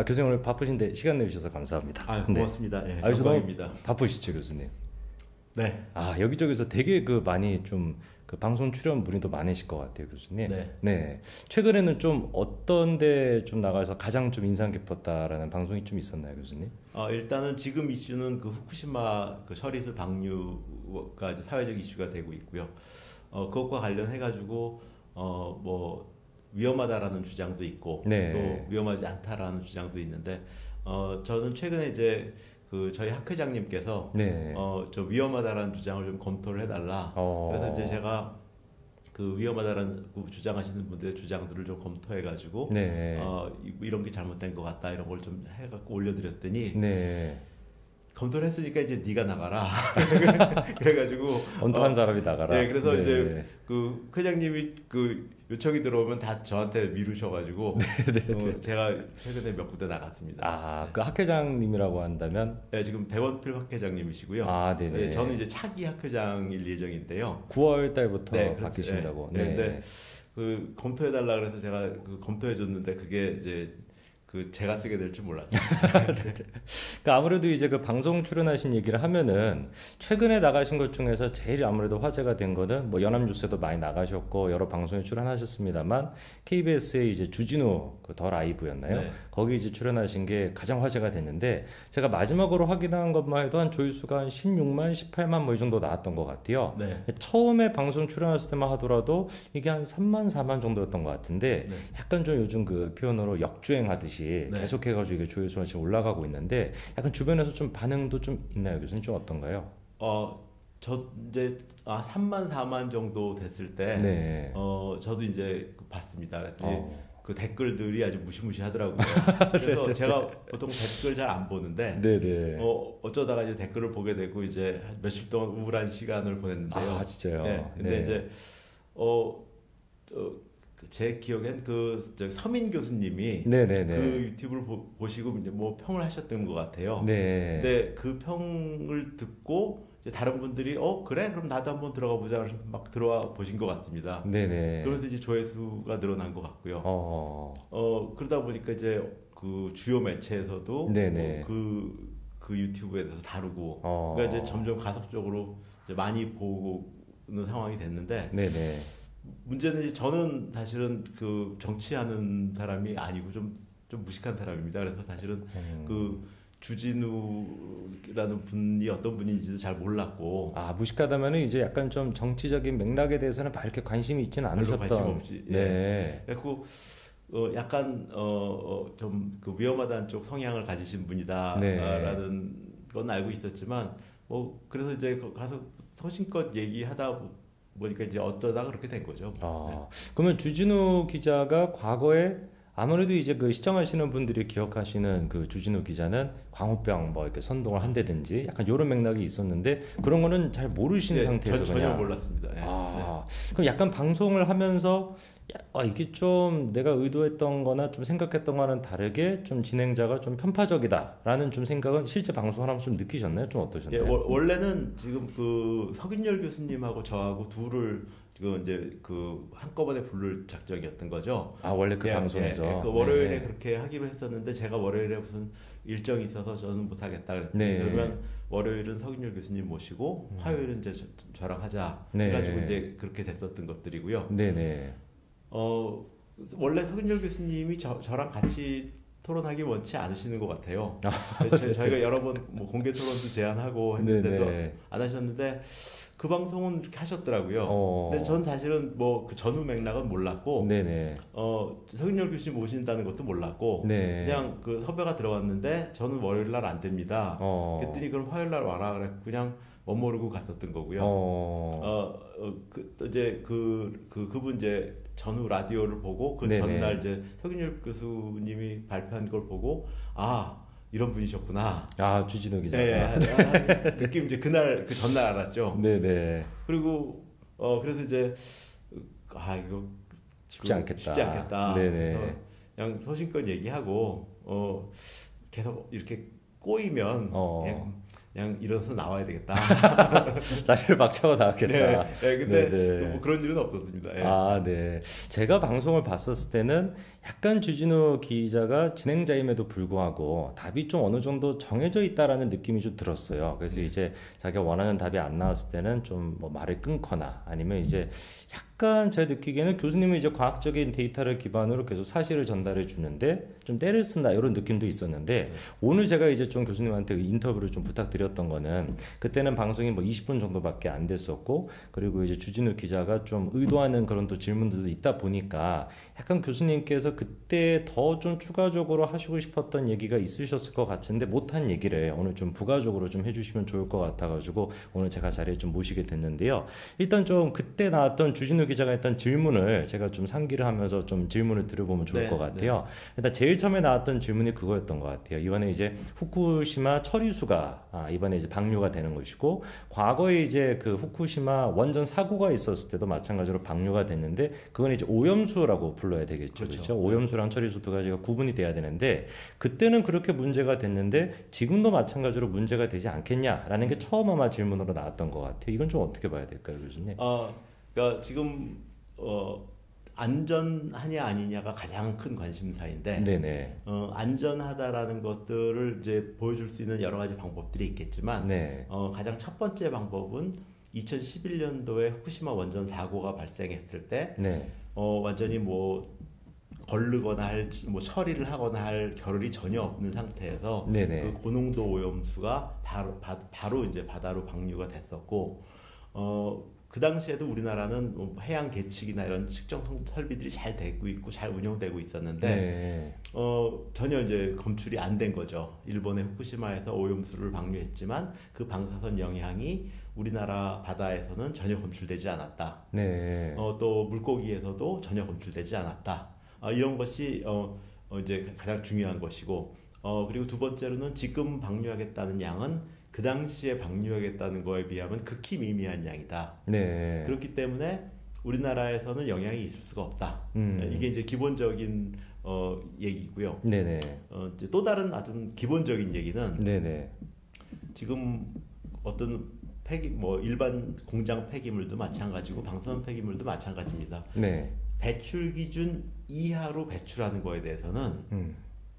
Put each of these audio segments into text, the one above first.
아, 교수님 오늘 바쁘신데 시간 내주셔서 감사합니다. 아, 고맙습니다. 네. 네, 아, 영광입니다. 바쁘시죠, 교수님? 네. 아, 여기저기서 되게 그 많이 좀 그 방송 출연 문의도 많으실 것 같아요, 교수님. 네. 네. 최근에는 좀 어떤 데 좀 나가서 가장 좀 인상 깊었다라는 방송이 좀 있었나요, 교수님? 어, 일단은 지금 이슈는 그 후쿠시마 그 셔리스 방류가 사회적 이슈가 되고 있고요. 어, 그것과 관련해 가지고 어, 뭐 위험하다라는 주장도 있고 네. 또 위험하지 않다라는 주장도 있는데 어, 저는 최근에 이제 그 저희 학회장님께서 네. 어저 위험하다라는 주장을 좀 검토를 해달라. 어. 그래서 이제 제가 그 위험하다라는 그 주장하시는 분들의 주장들을 좀 검토해가지고 네. 어 이런 게 잘못된 것 같다 이런 걸 좀 해갖고 올려드렸더니 네. 검토를 했으니까 이제 네가 나가라. 그래가지고 언덕한 어, 사람이 나가라. 네, 그래서 네. 이제 그 회장님이 그 요청이 들어오면 다 저한테 미루셔가지고 어, 제가 최근에 몇 군데 나갔습니다. 아, 그 학회장님이라고 한다면 네, 지금 백원필 학회장님이시고요. 아, 네네. 네, 저는 이제 차기 학회장일 예정인데요. 9월 달부터 네, 그렇죠. 바뀌신다고. 네. 네. 근데 그 검토해 달라 그래서 제가 그 검토해 줬는데 그게 이제 그 제가 쓰게 될 줄 몰랐죠. 그러니까 아무래도 이제 그 방송 출연하신 얘기를 하면은 최근에 나가신 것 중에서 제일 아무래도 화제가 된 거는 뭐 연합뉴스에도 많이 나가셨고 여러 방송에 출연하셨습니다만 KBS의 이제 주진우 그 더 라이브였나요? 네. 거기 이제 출연하신 게 가장 화제가 됐는데 제가 마지막으로 확인한 것만 해도 한 조회수가 한 16만, 18만 뭐 이 정도 나왔던 것 같아요. 네. 처음에 방송 출연했을 때만 하더라도 이게 한 3만, 4만 정도였던 것 같은데 네. 약간 좀 요즘 그 표현으로 역주행하듯이 네. 계속해가지고 이게 조회수가 지금 올라가고 있는데 약간 주변에서 좀 반응도 좀 있나요? 교수님 좀 어떤가요? 어, 저 이제 아 3만 4만 정도 됐을 때 네. 어, 저도 이제 그 봤습니다. 어. 그 댓글들이 아주 무시무시하더라고요. 그래서 제가 보통 댓글 잘 안 보는데 네네. 어, 어쩌다가 이제 댓글을 보게 되고 이제 한 며칠 동안 우울한 시간을 보냈는데요. 아 진짜요? 네. 근데 네. 이제 어, 어, 그 제 기억엔 그 서민 교수님이 네네네. 그 유튜브를 보, 시고 이제 뭐 평을 하셨던 것 같아요. 네. 근데 그 평을 듣고 이제 다른 분들이 어 그래 그럼 나도 한번 들어가 보자 그래서 막 들어와 보신 것 같습니다. 네네. 그러면서 이제 조회수가 늘어난 것 같고요. 어. 어 그러다 보니까 이제 그 주요 매체에서도 네네. 어, 그, 그 유튜브에 대해서 다루고 어. 그러니까 이제 점점 가속적으로 이제 많이 보는 상황이 됐는데 네네. 문제는 이제 저는 사실은 그 정치하는 사람이 아니고 좀, 좀 무식한 사람입니다. 그래서 사실은 음. 그 주진우라는 분이 어떤 분인지도 잘 몰랐고 아 무식하다면은 이제 약간 좀 정치적인 맥락에 대해서는 막 이렇게 관심이 있지는 않으셨던. 관심 없이, 예. 네. 그래갖고 어, 약간 어, 좀그 위험하다는 쪽 성향을 가지신 네. 분이다라는 건 알고 있었지만 뭐 그래서 이제 거- 가서 소신껏 얘기하다 보니까 이제 어쩌다 그렇게 된 거죠. 아, 그러면 주진우 기자가 과거에 아무래도 이제 그 시청하시는 분들이 기억하시는 그 주진우 기자는 광우병 뭐 이렇게 선동을 한다든지 약간 이런 맥락이 있었는데 그런 거는 잘 모르시는 예, 상태에서 전, 그냥 전혀 몰랐습니다. 예. 아, 그럼 약간 방송을 하면서 야, 아, 이게 좀 내가 의도했던 거나 좀 생각했던 거와는 다르게 좀 진행자가 좀 편파적이다라는 좀 생각은 실제 방송을 하면서 좀 느끼셨나요? 좀 예, 어떠셨나요? 월- 원래는 지금 그 석윤열 교수님하고 저하고 둘을 지금 이제 그 한꺼번에 부를 작정이었던 거죠. 아, 원래 그 예, 방송에서. 예, 예, 그 월요일에 네. 그렇게 하기로 했었는데 제가 월요일에 무슨 일정이 있어서 저는 못 하겠다 그랬더니 네. 그러면 월요일은 석윤열 교수님 모시고 음. 화요일은 이제 저, 저랑 하자 네. 해가지고 이제 그렇게 됐었던 것들이고요. 네네. 어 원래 석윤열 교수님이 저, 저랑 같이 토론하기 원치 않으시는 것 같아요. 저, 저희가 여러 번 뭐 공개 토론도 제안하고 했는데도 네네. 안 하셨는데 그 방송은 이렇게 하셨더라고요. 어. 근데 전 사실은 뭐 그 전후 맥락은 몰랐고 네네. 어 석윤열 교수님 오신다는 것도 몰랐고 네. 그냥 그 섭외가 들어왔는데 저는 월요일 날 안 됩니다. 어. 그랬더니 그럼 화요일 날 와라 그래 그냥 멋 모르고 갔었던 거고요. 어. 어, 어, 그, 또 이제 그, 그, 그분 이제 전후 라디오를 보고 그 네네. 전날 이제 석윤열 교수님이 발표한 걸 보고 아, 이런 분이셨구나. 아 주진우 기자. 네, 한- 한 느낌 이제 그날 그 전날 알았죠. 네네. 그리고 어 그래서 이제 아 이거 쉽지 그 않겠다. 쉽지 않겠다. 네네. 그래서 그냥 소신껏 얘기하고 어 계속 이렇게 꼬이면 어. 그냥 그냥 일어나서 나와야 되겠다. 자리를 박차고 나왔겠다. 네, 네 근데 네, 네. 뭐 그런 일은 없었습니다. 예. 아, 네. 제가 방송을 봤었을 때는 약간 주진우 기자가 진행자임에도 불구하고 답이 좀 어느 정도 정해져 있다라는 느낌이 좀 들었어요. 그래서 이제 자기가 원하는 답이 안 나왔을 때는 좀 뭐 말을 끊거나 아니면 이제 약간 제 느끼기에는 교수님은 이제 과학적인 데이터를 기반으로 계속 사실을 전달해 주는데 좀 때를 쓴다 이런 느낌도 있었는데 네. 오늘 제가 이제 좀 교수님한테 인터뷰를 좀 부탁드 렸던 거는 그때는 방송이 뭐 20분 정도밖에 안 됐었고 그리고 이제 주진우 기자가 좀 의도하는 그런 또 질문들도 있다 보니까 약간 교수님께서 그때 더 좀 추가적으로 하시고 싶었던 얘기가 있으셨을 것 같은데 못한 얘기를 오늘 좀 부가적으로 좀 해주시면 좋을 것 같아가지고 오늘 제가 자리에 좀 모시게 됐는데요. 일단 좀 그때 나왔던 주진우 기자가 했던 질문을 제가 좀 상기를 하면서 좀 질문을 들어보면 좋을 네, 것 같아요. 네. 일단 제일 처음에 나왔던 질문이 그거였던 것 같아요. 이번에 이제 후쿠시마 처리수가 아, 이번에 이제 방류가 되는 것이고 과거에 이제 그 후쿠시마 원전 사고가 있었을 때도 마찬가지로 방류가 됐는데 그건 이제 오염수라고 불 러야 되겠죠. 그렇죠. 그렇죠? 오염수랑 처리수 두 가지가 구분이 돼야 되는데 그때는 그렇게 문제가 됐는데 지금도 마찬가지로 문제가 되지 않겠냐라는 게 처음 아마 질문으로 나왔던 것 같아요. 이건 좀 어떻게 봐야 될까요, 교수님? 어, 그러니까 지금 어, 안전하냐 아니냐가 가장 큰 관심사인데 네네. 어, 안전하다라는 것들을 이제 보여줄 수 있는 여러 가지 방법들이 있겠지만 네. 어, 가장 첫 번째 방법은 2011년도에 후쿠시마 원전 사고가 발생했을 때 네. 어, 완전히 뭐 걸르거나 할, 뭐 처리를 하거나 할 겨를이 전혀 없는 상태에서 네네. 그 고농도 오염수가 바로 바, 바로 이제 바다로 방류가 됐었고 어, 그 당시에도 우리나라는 뭐 해양 계측이나 이런 측정 설비들이 잘 되고 있고 잘 운영되고 있었는데 네. 어, 전혀 이제 검출이 안 된 거죠. 일본의 후쿠시마에서 오염수를 방류했지만 그 방사선 영향이 우리나라 바다에서는 전혀 검출되지 않았다. 네. 어, 또 물고기에서도 전혀 검출되지 않았다. 어, 이런 것이 어, 어, 이제 가장 중요한 것이고 어, 그리고 두 번째로는 지금 방류하겠다는 양은 그 당시에 방류하겠다는 거에 비하면 극히 미미한 양이다. 네. 그렇기 때문에 우리나라에서는 영향이 있을 수가 없다. 음. 이게 이제 기본적인 어, 얘기고요. 네네. 어, 이제 또 다른 아주 기본적인 얘기는 네네. 지금 어떤 폐기 뭐 일반 공장 폐기물도 마찬가지고 방사선 폐기물도 마찬가지입니다. 네. 배출 기준 이하로 배출하는 거에 대해서는 음.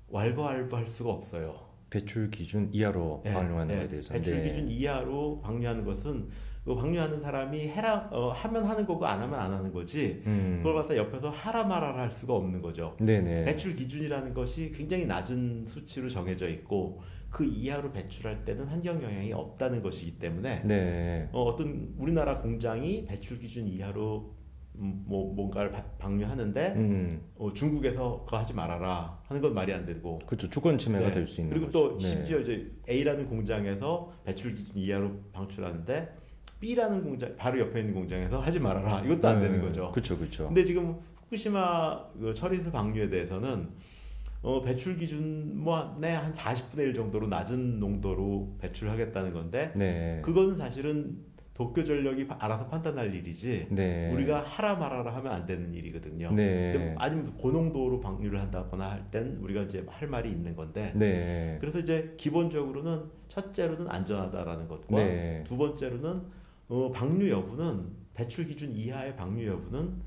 왈가왈부할 수가 없어요. 배출 기준 이하로 네, 방류하는 네, 거에 대해서 배출 네. 기준 이하로 방류하는 것은 그 방류하는 사람이 해라 어, 하면 하는 거고 안 하면 안 하는 거지 음. 그걸 갖다 옆에서 하라 말아라 할 수가 없는 거죠. 네네. 배출 기준이라는 것이 굉장히 낮은 수치로 정해져 있고 그 이하로 배출할 때는 환경 영향이 없다는 것이기 때문에 네. 어, 어떤 우리나라 공장이 배출 기준 이하로 음, 뭐 뭔가를 방류하는데 음. 어, 중국에서 그거 하지 말아라 하는 건 말이 안 되고 그렇죠 주권 침해가 네. 될수 있는 그리고 거죠. 또 네. 심지어 이제 A라는 공장에서 배출 기준 이하로 방출하는데 B라는 공장 바로 옆에 있는 공장에서 하지 말아라 이것도 안 네. 되는 거죠. 그렇죠, 그렇죠. 근데 지금 후쿠시마 그 처리수 방류에 대해서는 어, 배출 기준 뭐한 40분의 1 정도로 낮은 농도로 배출하겠다는 건데 네. 그거는 사실은 도쿄 전력이 알아서 판단할 일이지 네. 우리가 하라 말아라 하면 안 되는 일이거든요. 네. 아니면 고농도로 방류를 한다거나 할 땐 우리가 이제 할 말이 있는 건데 네. 그래서 이제 기본적으로는 첫째로는 안전하다라는 것과 네. 두 번째로는 어, 방류 여부는 배출 기준 이하의 방류 여부는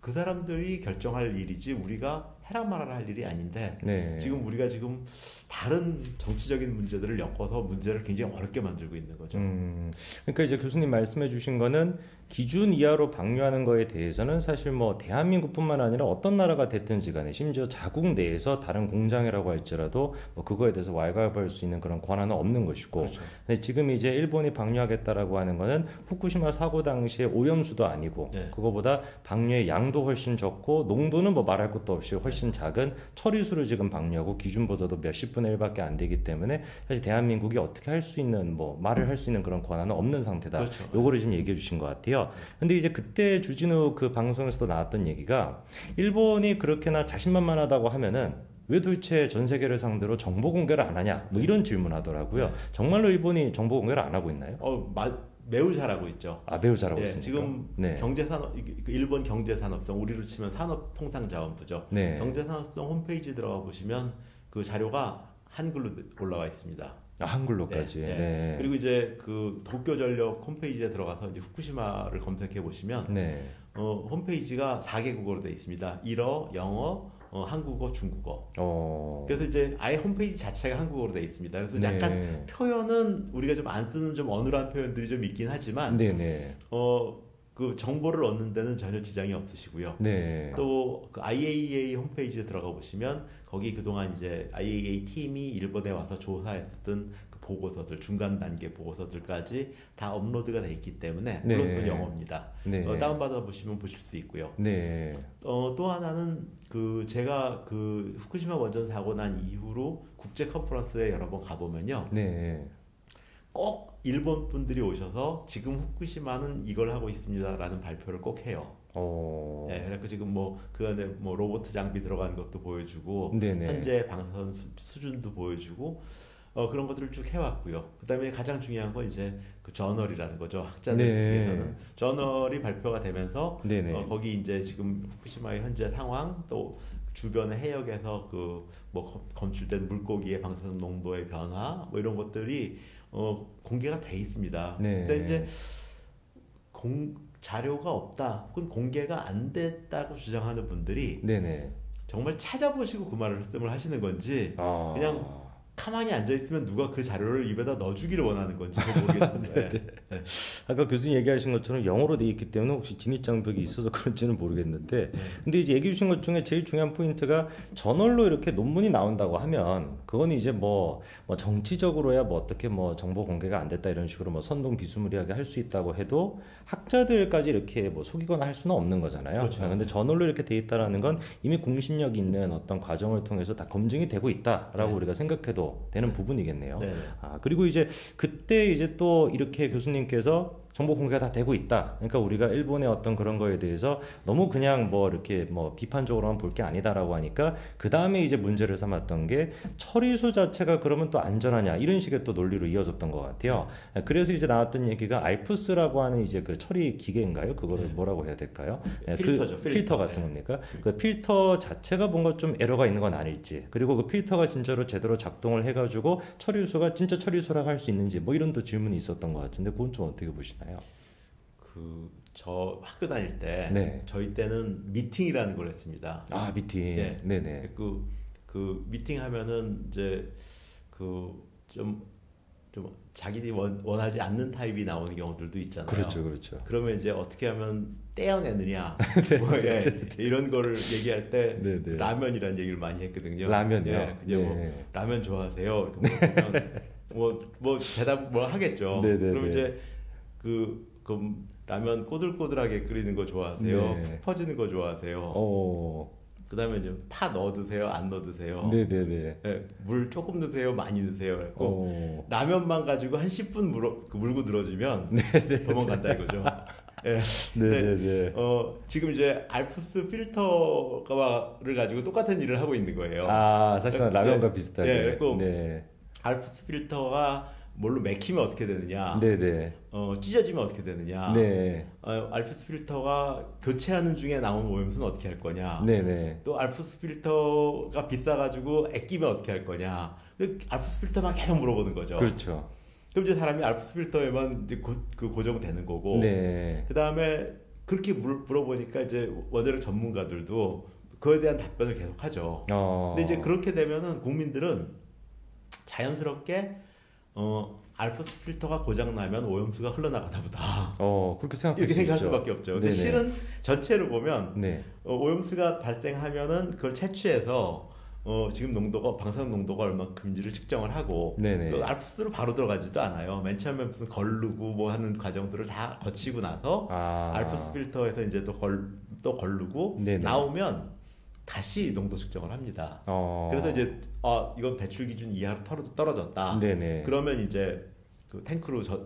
그 사람들이 결정할 일이지 우리가 해라 말아라 할 일이 아닌데 네. 지금 우리가 지금 다른 정치적인 문제들을 엮어서 문제를 굉장히 어렵게 만들고 있는 거죠. 음, 그러니까 이제 교수님 말씀해 주신 거는 기준 이하로 방류하는 거에 대해서는 사실 뭐 대한민국뿐만 아니라 어떤 나라가 됐든지 간에 심지어 자국 내에서 다른 공장이라고 할지라도 뭐 그거에 대해서 왈가왈부할 수 있는 그런 권한은 없는 것이고 그렇죠. 근데 지금 이제 일본이 방류하겠다라고 하는 거는 후쿠시마 사고 당시에 오염수도 아니고 네. 그거보다 방류의 양도 훨씬 적고 농도는 뭐 말할 것도 없이 훨씬 작은 처리수를 지금 방류하고 기준보다도 몇십 분의 일밖에 안 되기 때문에 사실 대한민국이 어떻게 할 수 있는 뭐 말을 할 수 있는 그런 권한은 없는 상태다. 그렇죠. 요거를 지금 얘기해 주신 것 같아요. 근데 이제 그때 주진우 그 방송에서도 나왔던 얘기가 일본이 그렇게나 자신만만하다고 하면은 왜 도대체 전 세계를 상대로 정보 공개를 안 하냐? 뭐 이런 질문하더라고요. 네. 정말로 일본이 정보 공개를 안 하고 있나요? 어, 마, 매우 잘하고 있죠. 아 매우 잘하고 네, 있습니까? 지금 네. 경제산업 그 일본 경제산업성 우리로 치면 산업통상자원부죠. 네. 경제산업성 홈페이지 들어가 보시면 그 자료가 한글로 올라와 있습니다. 아, 한글로까지. 네, 네. 네. 그리고 이제 그 도쿄 전력 홈페이지에 들어가서 이제 후쿠시마를 검색해 보시면 네. 어, 홈페이지가 4개국어로 되어 있습니다. 일어, 영어, 어, 한국어, 중국어. 어. 그래서 이제 아예 홈페이지 자체가 한국어로 되어 있습니다. 그래서 네. 약간 표현은 우리가 좀 안 쓰는 좀 어눌한 표현들이 좀 있긴 하지만 네네. 어, 그 정보를 얻는 데는 전혀 지장이 없으시고요. 네. 또그 IAEA 홈페이지에 들어가 보시면 거기 그동안 이제 IAEA 팀이 일본에 와서 조사했었던 그 보고서들 중간 단계 보고서들까지 다 업로드가 돼 있기 때문에 네. 물론 그건 영어입니다. 네. 어, 다운받아 보시면 보실 수 있고요. 네. 어, 또 하나는 그 제가 그 후쿠시마 원전 사고 난 이후로 국제 컨퍼런스에 여러 번 가보면요. 네. 꼭 일본 분들이 오셔서 지금 후쿠시마는 이걸 하고 있습니다라는 발표를 꼭 해요. 어. 네, 그래서 지금 뭐 그 안에 뭐 로봇 장비 들어간 것도 보여주고 네네. 현재 방선 수, 수준도 보여주고 어, 그런 것들을 쭉 해왔고요. 그 다음에 가장 중요한 건 이제 그 저널이라는 거죠. 학자들 네. 중에서는 저널이 발표가 되면서. 어, 거기 이제 지금 후쿠시마의 현재 상황 또 주변의 해역에서 그 뭐 검출된 물고기의 방사선 농도의 변화 뭐 이런 것들이 어, 공개가 돼 있습니다. 네. 근데 이제 공 자료가 없다 혹은 공개가 안 됐다고 주장하는 분들이 네네. 정말 찾아보시고 그 말씀을 하시는 건지 아. 그냥 가만히 앉아 있으면 누가 그 자료를 입에다 넣어주기를 원하는 건지 잘 모르겠습니다. 네. 아까 교수님 얘기하신 것처럼 영어로 돼 있기 때문에 혹시 진입 장벽이 있어서 그런지는 모르겠는데 근데 이제 얘기해 주신 것 중에 제일 중요한 포인트가 저널로 이렇게 논문이 나온다고 하면 그건 이제 뭐, 뭐 정치적으로야 뭐 어떻게 뭐 정보 공개가 안 됐다 이런 식으로 뭐 선동 비스무리하게 할 수 있다고 해도 학자들까지 이렇게 뭐 속이거나 할 수는 없는 거잖아요. 그렇죠. 근데 저널로 이렇게 돼 있다라는 건 이미 공신력 있는 어떤 과정을 통해서 다 검증이 되고 있다라고 네. 우리가 생각해 도 되는 부분이겠네요. 네. 아, 그리고 이제 그때 이제 또 이렇게 교수님께서 정보 공개가 다 되고 있다. 그러니까 우리가 일본의 어떤 그런 거에 대해서 너무 그냥 뭐 이렇게 뭐 비판적으로만 볼 게 아니다라고 하니까 그 다음에 이제 문제를 삼았던 게 처리수 자체가 그러면 또 안전하냐 이런 식의 또 논리로 이어졌던 것 같아요. 그래서 이제 나왔던 얘기가 알프스라고 하는 이제 그 처리 기계인가요? 그거를 네. 뭐라고 해야 될까요? 네, 필터죠, 그 필터. 필터 같은 네. 겁니까? 그 필터 자체가 뭔가 좀 에러가 있는 건 아닐지 그리고 그 필터가 진짜로 제대로 작동을 해가지고 처리수가 진짜 처리수라고 할 수 있는지 뭐 이런 또 질문이 있었던 것 같은데 그건 좀 어떻게 보시나요? 그 저 학교 다닐 때 네. 저희 때는 미팅이라는 걸 했습니다. 아 미팅. 네. 네네. 그, 그 미팅 하면은 이제 그좀좀 자기들이 원, 원하지 않는 타입이 나오는 경우들도 있잖아요. 그렇죠, 그렇죠. 그러면 이제 어떻게 하면 떼어내느냐 뭐 예, 이런 거를 얘기할 때 네, 네. 라면이라는 얘기를 많이 했거든요. 라면이요? 예, 이제 뭐 네. 라면 좋아하세요? 물어보면 뭐, 뭐 대답 뭐 하겠죠. 네, 네, 그럼 네. 이제 그, 그 라면 꼬들꼬들하게 끓이는 거 좋아하세요? 네. 푹 퍼지는 거 좋아하세요? 어. 그다음에 이제 파 넣어 드세요? 안 넣어 드세요? 네네네. 예, 물 조금 넣으세요? 많이 넣으세요? 그래고 어. 라면만 가지고 한 10분 물어, 그 물고 늘어지면 도망간다 이거죠. 예. 근데 네네네. 어, 지금 이제 알프스 필터를 가지고 똑같은 일을 하고 있는 거예요. 아 사실상 라면과 네. 비슷하게. 네, 그리고 네. 알프스 필터가 뭘로 맥히면 어떻게 되느냐, 네네. 어, 찢어지면 어떻게 되느냐, 네. 어, 알프스 필터가 교체하는 중에 나온 오염수는 어떻게 할 거냐, 네네. 또 알프스 필터가 비싸가지고 아끼면 어떻게 할 거냐, 그 알프스 필터만 계속 물어보는 거죠. 그렇죠. 그럼 이제 사람이 알프스 필터에만 이제 고, 그 고정되는 거고, 네. 그 다음에 그렇게 물, 물어보니까 이제 원자력 전문가들도 그에 대한 답변을 계속 하죠. 어. 근데 이제 그렇게 되면은 국민들은 자연스럽게 어 알프스 필터가 고장 나면 오염수가 흘러나가나 보다. 어 그렇게 생각할 이렇게 수 생각할 있죠. 수밖에 없죠. 근데 네네. 실은 전체를 보면 네. 어, 오염수가 발생하면은 그걸 채취해서 어, 지금 농도가 방사능 농도가 얼마큼인지를 측정을 하고. 그 알프스로 바로 들어가지도 않아요. 맨 처음에 무슨 걸르고 뭐 하는 과정들을 다 거치고 나서 아. 알프스 필터에서 이제 또 걸 또 걸르고 네네. 나오면 다시 농도 측정을 합니다. 어. 그래서 이제 아 이건 배출 기준 이하로 떨어- 떨어졌다. 네네. 그러면 이제 그 탱크로 저,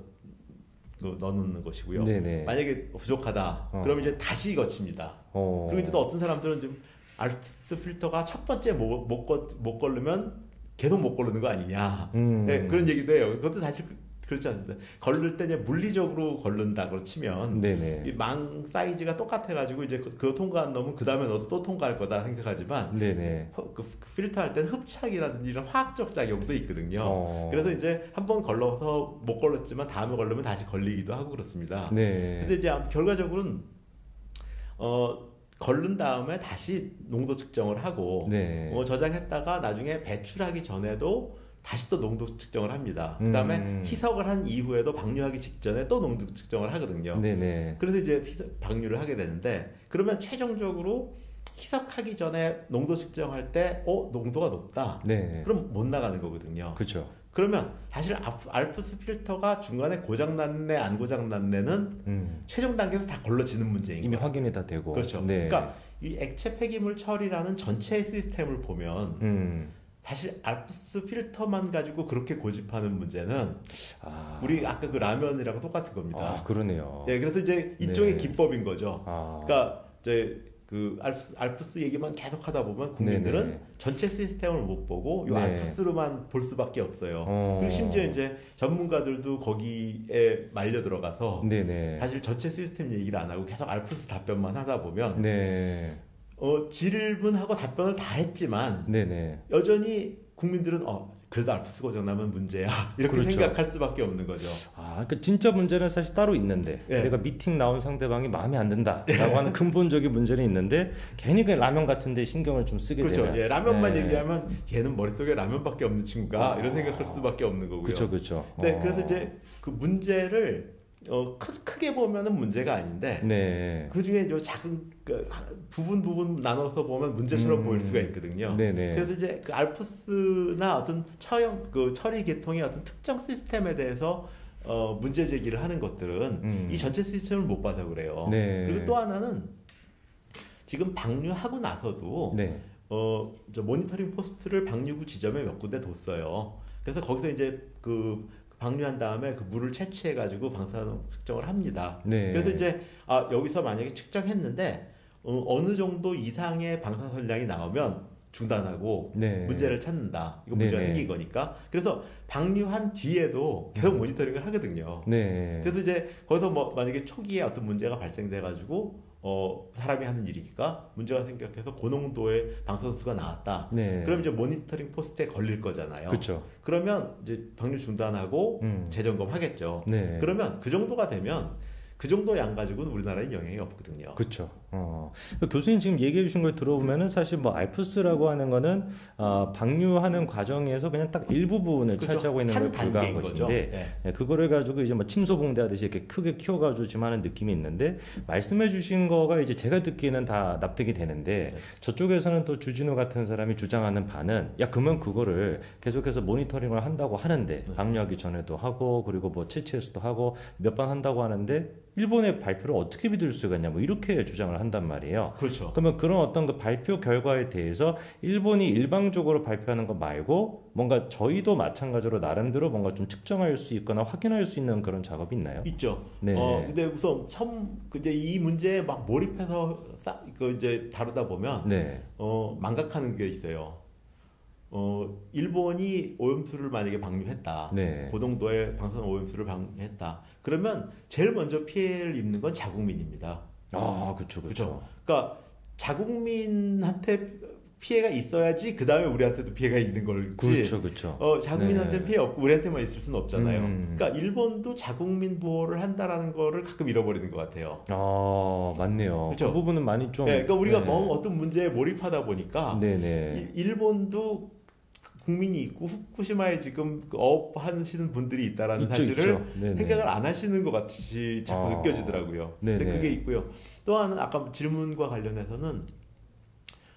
그 넣는 것이고요. 네네. 만약에 부족하다. 어. 그럼 이제 다시 거칩니다. 어. 그리고 이제 또 어떤 사람들은 좀 알프스 필터가 첫 번째 못, 못, 걸- 못 걸르면 계속 못 걸르는 거 아니냐. 음. 네, 그런 얘기도 해요. 그것도 사실 그- 그렇지 않습니다. 걸릴 때 이제 물리적으로 걸른다고 치면. 이 망 사이즈가 똑같아가지고 이제 그- 그거 통과 안 넘으면 그 다음에 너도 또 통과할 거다 생각하지만 네네. 그, 그 필터 할 때는 흡착이라든지 이런 화학적 작용도 있거든요. 어. 그래서 이제 한 번 걸러서 못 걸렸지만 다음에 걸르면 다시 걸리기도 하고 그렇습니다. 네. 근데 이제 결과적으로는 어 걸른 다음에 다시 농도 측정을 하고 네. 어, 저장했다가 나중에 배출하기 전에도 다시 또 농도 측정을 합니다. 그다음에 음. 희석을 한 이후에도 방류하기 직전에 또 농도 측정을 하거든요. 네네. 그래서 이제 방류를 하게 되는데 그러면 최종적으로 희석하기 전에 농도 측정할 때 어, 농도가 높다. 네. 그럼 못 나가는 거거든요. 그렇죠. 그러면 사실 아- 알프스 필터가 중간에 고장 났네 안 고장 났네는 음. 최종 단계에서 다 걸러지는 문제인 이미 거예요. 확인이 다 되고. 그렇죠. 네. 그러니까 이 액체 폐기물 처리라는 전체 시스템을 보면 음. 사실 알프스 필터만 가지고 그렇게 고집하는 문제는 아. 우리 아까 그 라면이랑 똑같은 겁니다. 아 그러네요. 네, 그래서 이제 이쪽의 네. 기법인 거죠. 아. 그러니까 이제 그 알프스, 알프스 얘기만 계속 하다 보면 국민들은 네네. 전체 시스템을 못 보고 이 네. 알프스로만 볼 수밖에 없어요. 어. 그리고 심지어 이제 전문가들도 거기에 말려 들어가서 네네. 사실 전체 시스템 얘기를 안 하고 계속 알프스 답변만 하다 보면 네. 어, 질문하고 답변을 다 했지만 네네. 여전히 국민들은 어, 그래도 알프스 고장 나면 문제야 이렇게 그렇죠. 생각할 수밖에 없는 거죠. 아, 그러니까 진짜 문제는 사실 따로 있는데 예. 내가 미팅 나온 상대방이 마음에 안 든다라고 하는 근본적인 문제는 있는데 괜히 그 라면 같은데 신경을 좀 쓰게 그렇죠. 되는. 예, 라면만 네. 얘기하면 얘는 머릿속에 라면밖에 없는 친구가 아. 이런 생각할 수밖에 없는 거고요. 그렇죠, 그렇죠. 네, 어. 그래서 이제 그 문제를 어, 크, 크게 보면은 문제가 아닌데 네. 그 중에 요 작은 그 하- 부분 부분 나눠서 보면 문제처럼 음. 보일 수가 있거든요. 네네. 그래서 이제 그 알프스나 어떤 처형 그 처리 계통의 어떤 특정 시스템에 대해서 어, 문제 제기를 하는 것들은 음. 이 전체 시스템을 못 봐서 그래요. 네. 그리고 또 하나는 지금 방류하고 나서도 네. 어, 저 모니터링 포스트를 방류 구 지점에 몇 군데 뒀어요. 그래서 거기서 이제 그 방류한 다음에 그 물을 채취해 가지고 방사능 측정을 합니다. 네. 그래서 이제 아 여기서 만약에 측정했는데 어, 어느 정도 이상의 방사선량이 나오면 중단하고 네. 문제를 찾는다. 이거 문제가 네네. 생긴 거니까. 그래서 방류한 뒤에도 계속 음. 모니터링을 하거든요. 네. 그래서 이제 거기서 뭐 만약에 초기에 어떤 문제가 발생돼 가지고 어 사람이 하는 일이니까 문제가 생겨서 고농도의 방사선수가 나왔다. 네. 그럼 이제 모니터링 포스트에 걸릴 거잖아요. 그렇죠. 그러면 이제 방류 중단하고 음. 재점검 하겠죠. 네. 그러면 그 정도가 되면 그 정도 양 가지고는 우리나라에 영향이 없거든요. 그렇죠. 어. 그 교수님 지금 얘기해 주신 걸 들어보면은 사실 뭐 알프스라고 하는 거는 어, 방류하는 과정에서 그냥 딱 일부분을 그렇죠. 차지하고 있는 한걸 불과한. 것인데 네. 예, 그거를 가지고 이제 뭐 침소봉대 하듯이 이렇게 크게 키워가지고 지금 하는 느낌이 있는데 말씀해 주신 거가 이제 제가 듣기에는 다 납득이 되는데 네. 저쪽에서는 또 주진우 같은 사람이 주장하는 바는 야 그러면 그거를 계속해서 모니터링을 한다고 하는데 네. 방류하기 전에도 하고 그리고 뭐 채취에서도 하고 몇 번 한다고 하는데 일본의 발표를 어떻게 믿을 수가 있냐 뭐 이렇게 주장을 한단 말이에요. 그렇죠. 그러면 그런 어떤 그 발표 결과에 대해서 일본이 일방적으로 발표하는 것 말고 뭔가 저희도 마찬가지로 나름대로 뭔가 좀 측정할 수 있거나 확인할 수 있는 그런 작업이 있나요? 있죠. 네. 어, 근데 우선 처음 그 이제 이 문제에 막 몰입해서 싸, 그 이제 다루다 보면 네. 어, 망각하는 게 있어요. 어, 일본이 오염수를 만약에 방류했다. 네. 고동도의 방사능 오염수를 방류했다. 그러면 제일 먼저 피해를 입는 건 자국민입니다. 아, 그렇죠, 그렇죠. 그러니까 자국민한테 피해가 있어야지 그 다음에 우리한테도 피해가 있는 걸지. 그렇죠, 그렇죠. 어, 자국민한테 네. 피해 없고 우리한테만 있을 수는 없잖아요. 음. 그러니까 일본도 자국민 보호를 한다라는 거를 가끔 잃어버리는 것 같아요. 아, 맞네요. 그렇죠. 그 부분은 많이 좀. 네, 그러니까 우리가 네. 뭐 어떤 문제에 몰입하다 보니까 네 네. 일- 일본도 국민이 있고 후쿠시마에 지금 그 어업하시는 분들이 있다라는 있죠, 사실을 있죠. 네네. 생각을 안 하시는 것 같이 자꾸 아. 느껴지더라고요. 근데 네네. 그게 있고요. 또 하나는 아까 질문과 관련해서는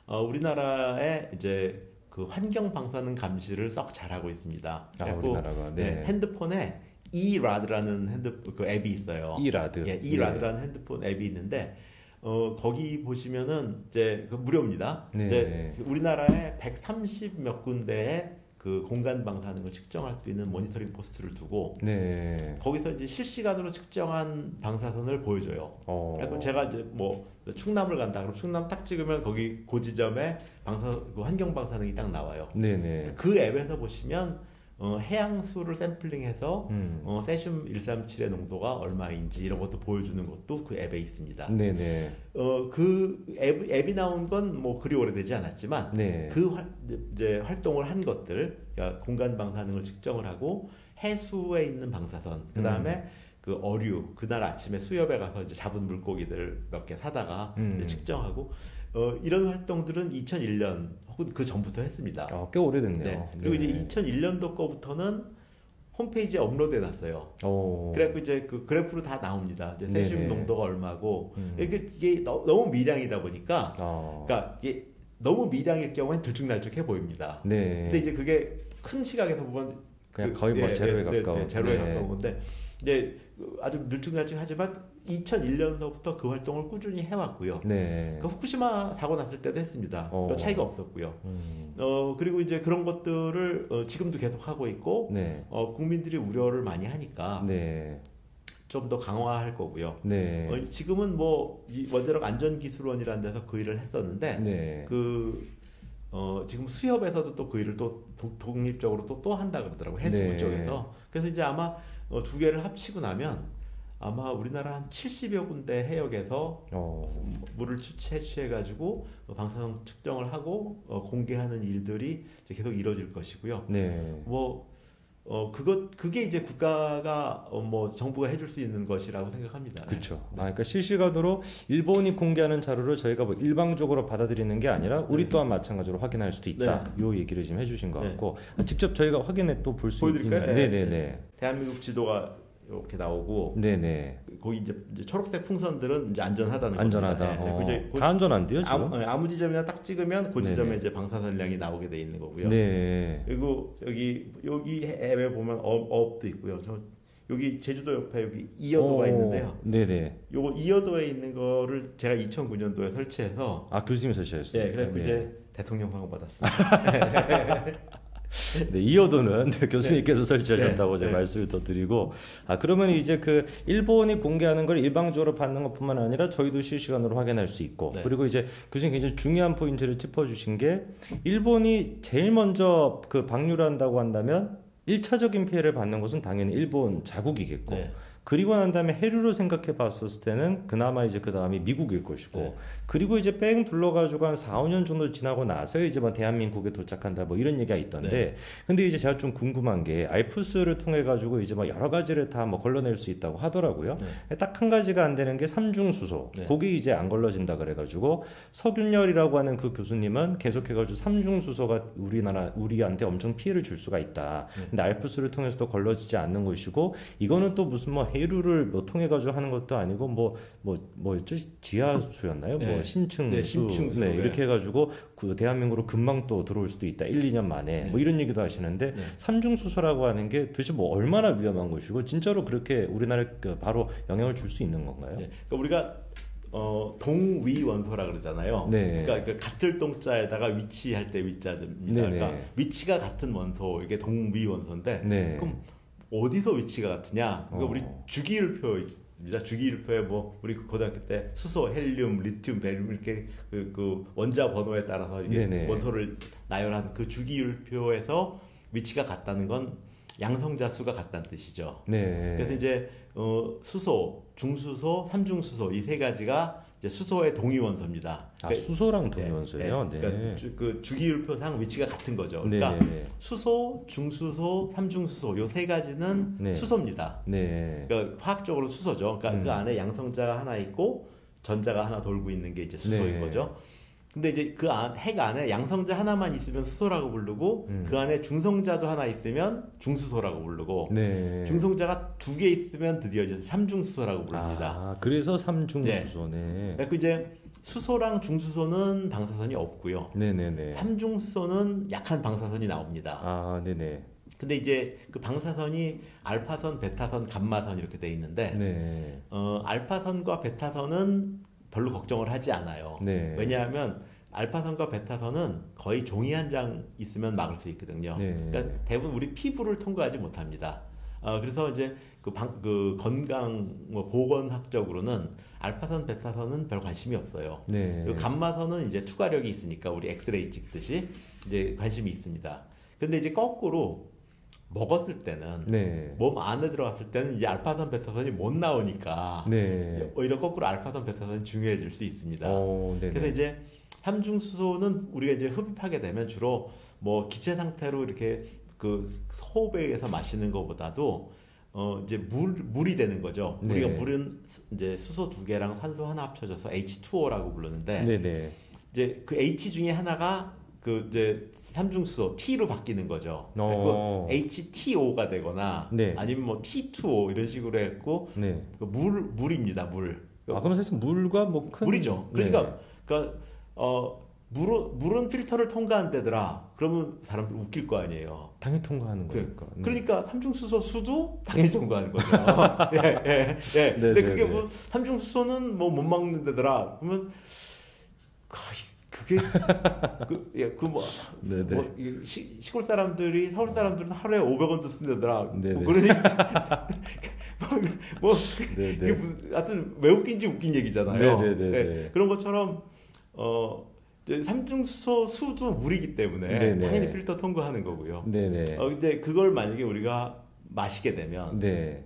어, 우리나라에 이제 그 환경 방사능 감시를 썩 잘하고 있습니다. 아, 우리나라가. 네, 네. 핸드폰에 eRad라는 핸드 그 앱이 있어요. eRad. 예, eRad라는 핸드폰 앱이 있는데 어, 거기 보시면은 이제 그 무료입니다. 네. 이제 우리나라에 130 몇 군데에 그 공간 방사능을 측정할 수 있는 모니터링 포스트를 두고 네. 거기서 이제 실시간으로 측정한 방사선을 보여줘요. 어. 그래서 제가 이제 뭐 충남을 간다 그럼 충남 딱 찍으면 거기 그 지점에 방사 그 환경 방사능이 딱 나와요. 네네. 그 앱에서 보시면 어, 해양수를 샘플링해서 음. 어, 세슘 137의 농도가 얼마인지 이런 것도 보여주는 것도 그 앱에 있습니다. 네네. 어, 그 앱, 앱이 나온 건 뭐 그리 오래되지 않았지만 네. 그 활, 이제 활동을 한 것들, 그러니까 공간 방사능을 측정을 하고 해수에 있는 방사선, 그 다음에 음. 그 어류, 그날 아침에 수협에 가서 이제 잡은 물고기들 몇 개 사다가 음. 측정하고 어, 이런 활동들은 2001년 혹은 그 전부터 했습니다. 아, 꽤 오래됐네요. 네. 그리고 네. 이제 2001년도 거부터는 홈페이지에 업로드해 놨어요. 오. 그래갖고 이제 그 그래프로 다 나옵니다. 이제 세슘. 농도가 얼마고 음. 이게, 이게 너, 무 미량이다 보니까 아. 그러니까 이게 너무 미량일 경우엔 들쭉날쭉해 보입니다. 네. 근데 이제 그게 큰 시각에서 보면 그냥 그- 거의 뭐 네, 제로에 네, 네, 가까운. 네, 제로에 네. 가까운 건데 이제 아주 늘쭉날쭉하지만 2001년서부터 그 활동을 꾸준히 해왔고요. 네. 그 후쿠시마 사고 났을 때도 했습니다. 어. 별 차이가 없었고요. 음. 어 그리고 이제 그런 것들을 어, 지금도 계속 하고 있고 네. 어, 국민들이 우려를 많이 하니까 네. 좀더 강화할 거고요. 네. 어, 지금은 뭐이 원자력 안전기술원이라는 데서 그 일을 했었는데 네. 그 어, 지금 수협에서도 또 그 일을 또 독- 독립적으로 또, 또 한다 그러더라고 해수부 네. 쪽에서 그래서 이제 아마 어, 두 개를 합치고 나면 아마 우리나라 한 70여 군데 해역에서 어. 물을 채취해 가지고 방사능 측정을 하고 어, 공개하는 일들이 계속 이루어질 것이고요. 네. 뭐 어, 그것 그게 이제 국가가 어, 뭐 정부가 해줄 수 있는 것이라고 생각합니다. 그렇죠. 아, 그러니까 실시간으로 일본이 공개하는 자료를 저희가 뭐 일방적으로 받아들이는 게 아니라 우리 네. 또한 마찬가지로 확인할 수도 있다. 요 얘기를 지금 해주신 것 네. 같고 직접 저희가 확인해 또 볼수 보여드릴까요? 있는. 네. 네네네. 대한민국 지도가 이렇게 나오고 네네. 거기 이제, 이제 초록색 풍선들은 이제 안전하다는 안전하다. 겁니다. 네, 어, 그리고 이제 그다 안전한데요 지금? 아무, 네, 아무 지점이나 딱 찍으면 그 지점에 네네. 이제 방사선량이 나오게 돼 있는 거고요. 네. 그리고 여기 여기 앱에 보면 업, 업도 있고요. 저 여기 제주도 옆에 여기 이어도가 오, 있는데요. 네네. 요거 이어도에 있는 거를 제가 2009년도에 설치해서 아 교수님이 설치하셨어요. 예, 그래서 이제 대통령 상을 받았습니다. 네, 이어도는 네, 교수님께서 설치하셨다고 네, 제가 네. 말씀을 더 드리고 아 그러면 이제 그 일본이 공개하는 걸 일방적으로 받는 것뿐만 아니라 저희도 실시간으로 확인할 수 있고 네. 그리고 이제 교수님 굉장히 중요한 포인트를 짚어주신 게 일본이 제일 먼저 그 방류를 한다고 한다면 1차적인 피해를 받는 것은 당연히 일본 자국이겠고 네. 그리고 난 다음에 해류로 생각해 봤었을 때는 그나마 이제 그 다음이 미국일 것이고 네. 그리고 이제 뺑 둘러가지고 한 4, 5년 정도 지나고 나서 이제 뭐 대한민국에 도착한다 뭐 이런 얘기가 있던데 네. 근데 이제 제가 좀 궁금한 게 알프스를 통해 가지고 이제 뭐 여러 가지를 다 뭐 걸러낼 수 있다고 하더라고요. 딱한 가지가 안 되는 게 삼중 수소. 네. 거기 이제 안 걸러진다 그래 가지고 서균열이라고 하는 그 교수님은 계속해 가지고 삼중 수소가 우리나라 우리한테 엄청 피해를 줄 수가 있다. 네. 근데 알프스를 통해서도 걸러지지 않는 것이고 이거는 또 무슨 뭐 해류를 뭐 통해 가지고 하는 것도 아니고 뭐 뭐 뭐였죠 지하수였나요? 네. 뭐 심층수, 네, 심층수. 네, 네. 이렇게 해가지고 그 대한민국으로 금방 또 들어올 수도 있다. 1, 2년 만에 네. 뭐 이런 얘기도 하시는데 네. 삼중 수소라고 하는 게 도대체 뭐 얼마나 위험한 것이고 진짜로 그렇게 우리나라에 그 바로 영향을 줄 수 있는 건가요? 네. 그러니까 우리가 어, 동위 원소라 그러잖아요. 네. 그러니까 그 같을 동자에다가 위치할 때 위자입니다. 그러니까 위치가 같은 원소 이게 동위 원소인데 네. 그럼 어디서 위치가 같으냐? 그러니까 어. 우리 주기율표 있습니다. 주기율표에 뭐 우리 고등학교 때 수소, 헬륨, 리튬, 베륨 이렇게 그, 그 원자 번호에 따라서 이게 네네. 원소를 나열한 그 주기율표에서 위치가 같다는 건 양성자 수가 같다는 뜻이죠. 네. 그래서 이제 어, 수소, 중수소, 삼중수소 이 세 가지가 이제 수소의 동위원소입니다. 아 수소랑 동위원소예요. 네. 그러니까 주, 그 주기율표상 위치가 같은 거죠. 그러니까 네. 수소, 중수소, 삼중수소 요 세 가지는 네. 수소입니다. 네. 그러니까 화학적으로 수소죠. 그러니까 음. 그 안에 양성자가 하나 있고 전자가 하나 돌고 있는 게 이제 수소인 네. 거죠. 근데 이제 그 안, 핵 안에 양성자 하나만 있으면 수소라고 부르고 음. 그 안에 중성자도 하나 있으면 중수소라고 부르고 네. 중성자가 두 개 있으면 드디어 이제 삼중수소라고 부릅니다. 아, 그래서 삼중수소네. 그래서 이제 수소랑 중수소는 방사선이 없고요. 네, 네, 네. 삼중수소는 약한 방사선이 나옵니다. 아, 네, 네. 근데 이제 그 방사선이 알파선, 베타선, 감마선 이렇게 돼 있는데 네. 어, 알파선과 베타선은 별로 걱정을 하지 않아요. 네. 왜냐하면 알파선과 베타선은 거의 종이 한 장 있으면 막을 수 있거든요. 네. 그러니까 대부분 우리 피부를 통과하지 못합니다. 어, 그래서 이제 그, 방, 그 건강 뭐 보건학적으로는 알파선, 베타선은 별 관심이 없어요. 네. 그리고 감마선은 이제 투과력이 있으니까 우리 엑스레이 찍듯이 이제 관심이 있습니다. 근데 이제 거꾸로 먹었을 때는 네. 몸 안에 들어갔을 때는 이제 알파산 베타산이 못 나오니까 네. 오히려 거꾸로 알파산 베타산이 중요해질 수 있습니다. 어, 네. 그래서 이제 삼중수소는 우리가 이제 흡입하게 되면 주로 뭐 기체 상태로 이렇게 그 호흡에 의해서 마시는 것보다도 어 이제 물 물이 되는 거죠. 네. 우리가 물은 이제 수소 두 개랑 산소 하나 합쳐져서 H2O라고 부르는데. 이제 그 H 중에 하나가 그 이제 삼중수소 T로 바뀌는 거죠. 어. 그리고 HTO가 되거나 네. 아니면 뭐 T2O 이런 식으로 했고 네. 그물 물입니다. 물. 아, 그럼 사실 물과 뭐 큰 물이죠. 그러니까 네. 그러니까 어 물은 물은 필터를 통과한대더라. 그러면 사람들 웃길 거 아니에요. 당연히 통과하는 그래. 거니까. 네. 그러니까 삼중수소 수도 당연히 통과하는 거죠. 예, 예, 예. 근데 네, 그게 네, 뭐 삼중수소는 뭐못 먹는 데더라. 그러면 아, 그게 그, 예, 그뭐 네, 네. 뭐, 이 시, 시골 사람들이 서울 사람들은 하루에 500원도 쓴다더라. 네, 뭐 네. 그러니 뭐, 뭐 네, 이게 네. 무슨 하여튼 왜 웃긴지 웃긴 얘기잖아요. 네, 네, 네, 예, 네. 그런 것처럼 어 삼중수소 수도 물이기 때문에 네, 네. 당연히 필터 통과하는 거고요. 네, 네. 어 이제 그걸 만약에 우리가 마시게 되면 네.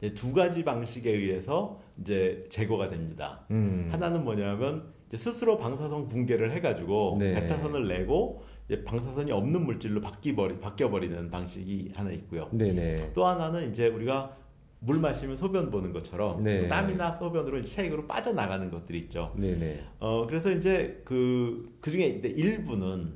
이제 두 가지 방식에 의해서 이제 제거가 됩니다. 음. 하나는 뭐냐면 스스로 방사선 붕괴를 해가지고 네. 베타선을 내고 방사선이 없는 물질로 바뀌버리 바뀌어버리는 방식이 하나 있고요. 네, 네. 또 하나는 이제 우리가 물 마시면 소변 보는 것처럼 네. 땀이나 소변으로 체액으로 빠져나가는 것들이 있죠. 네, 네. 어 그래서 이제 그 그 중에 이제 일부는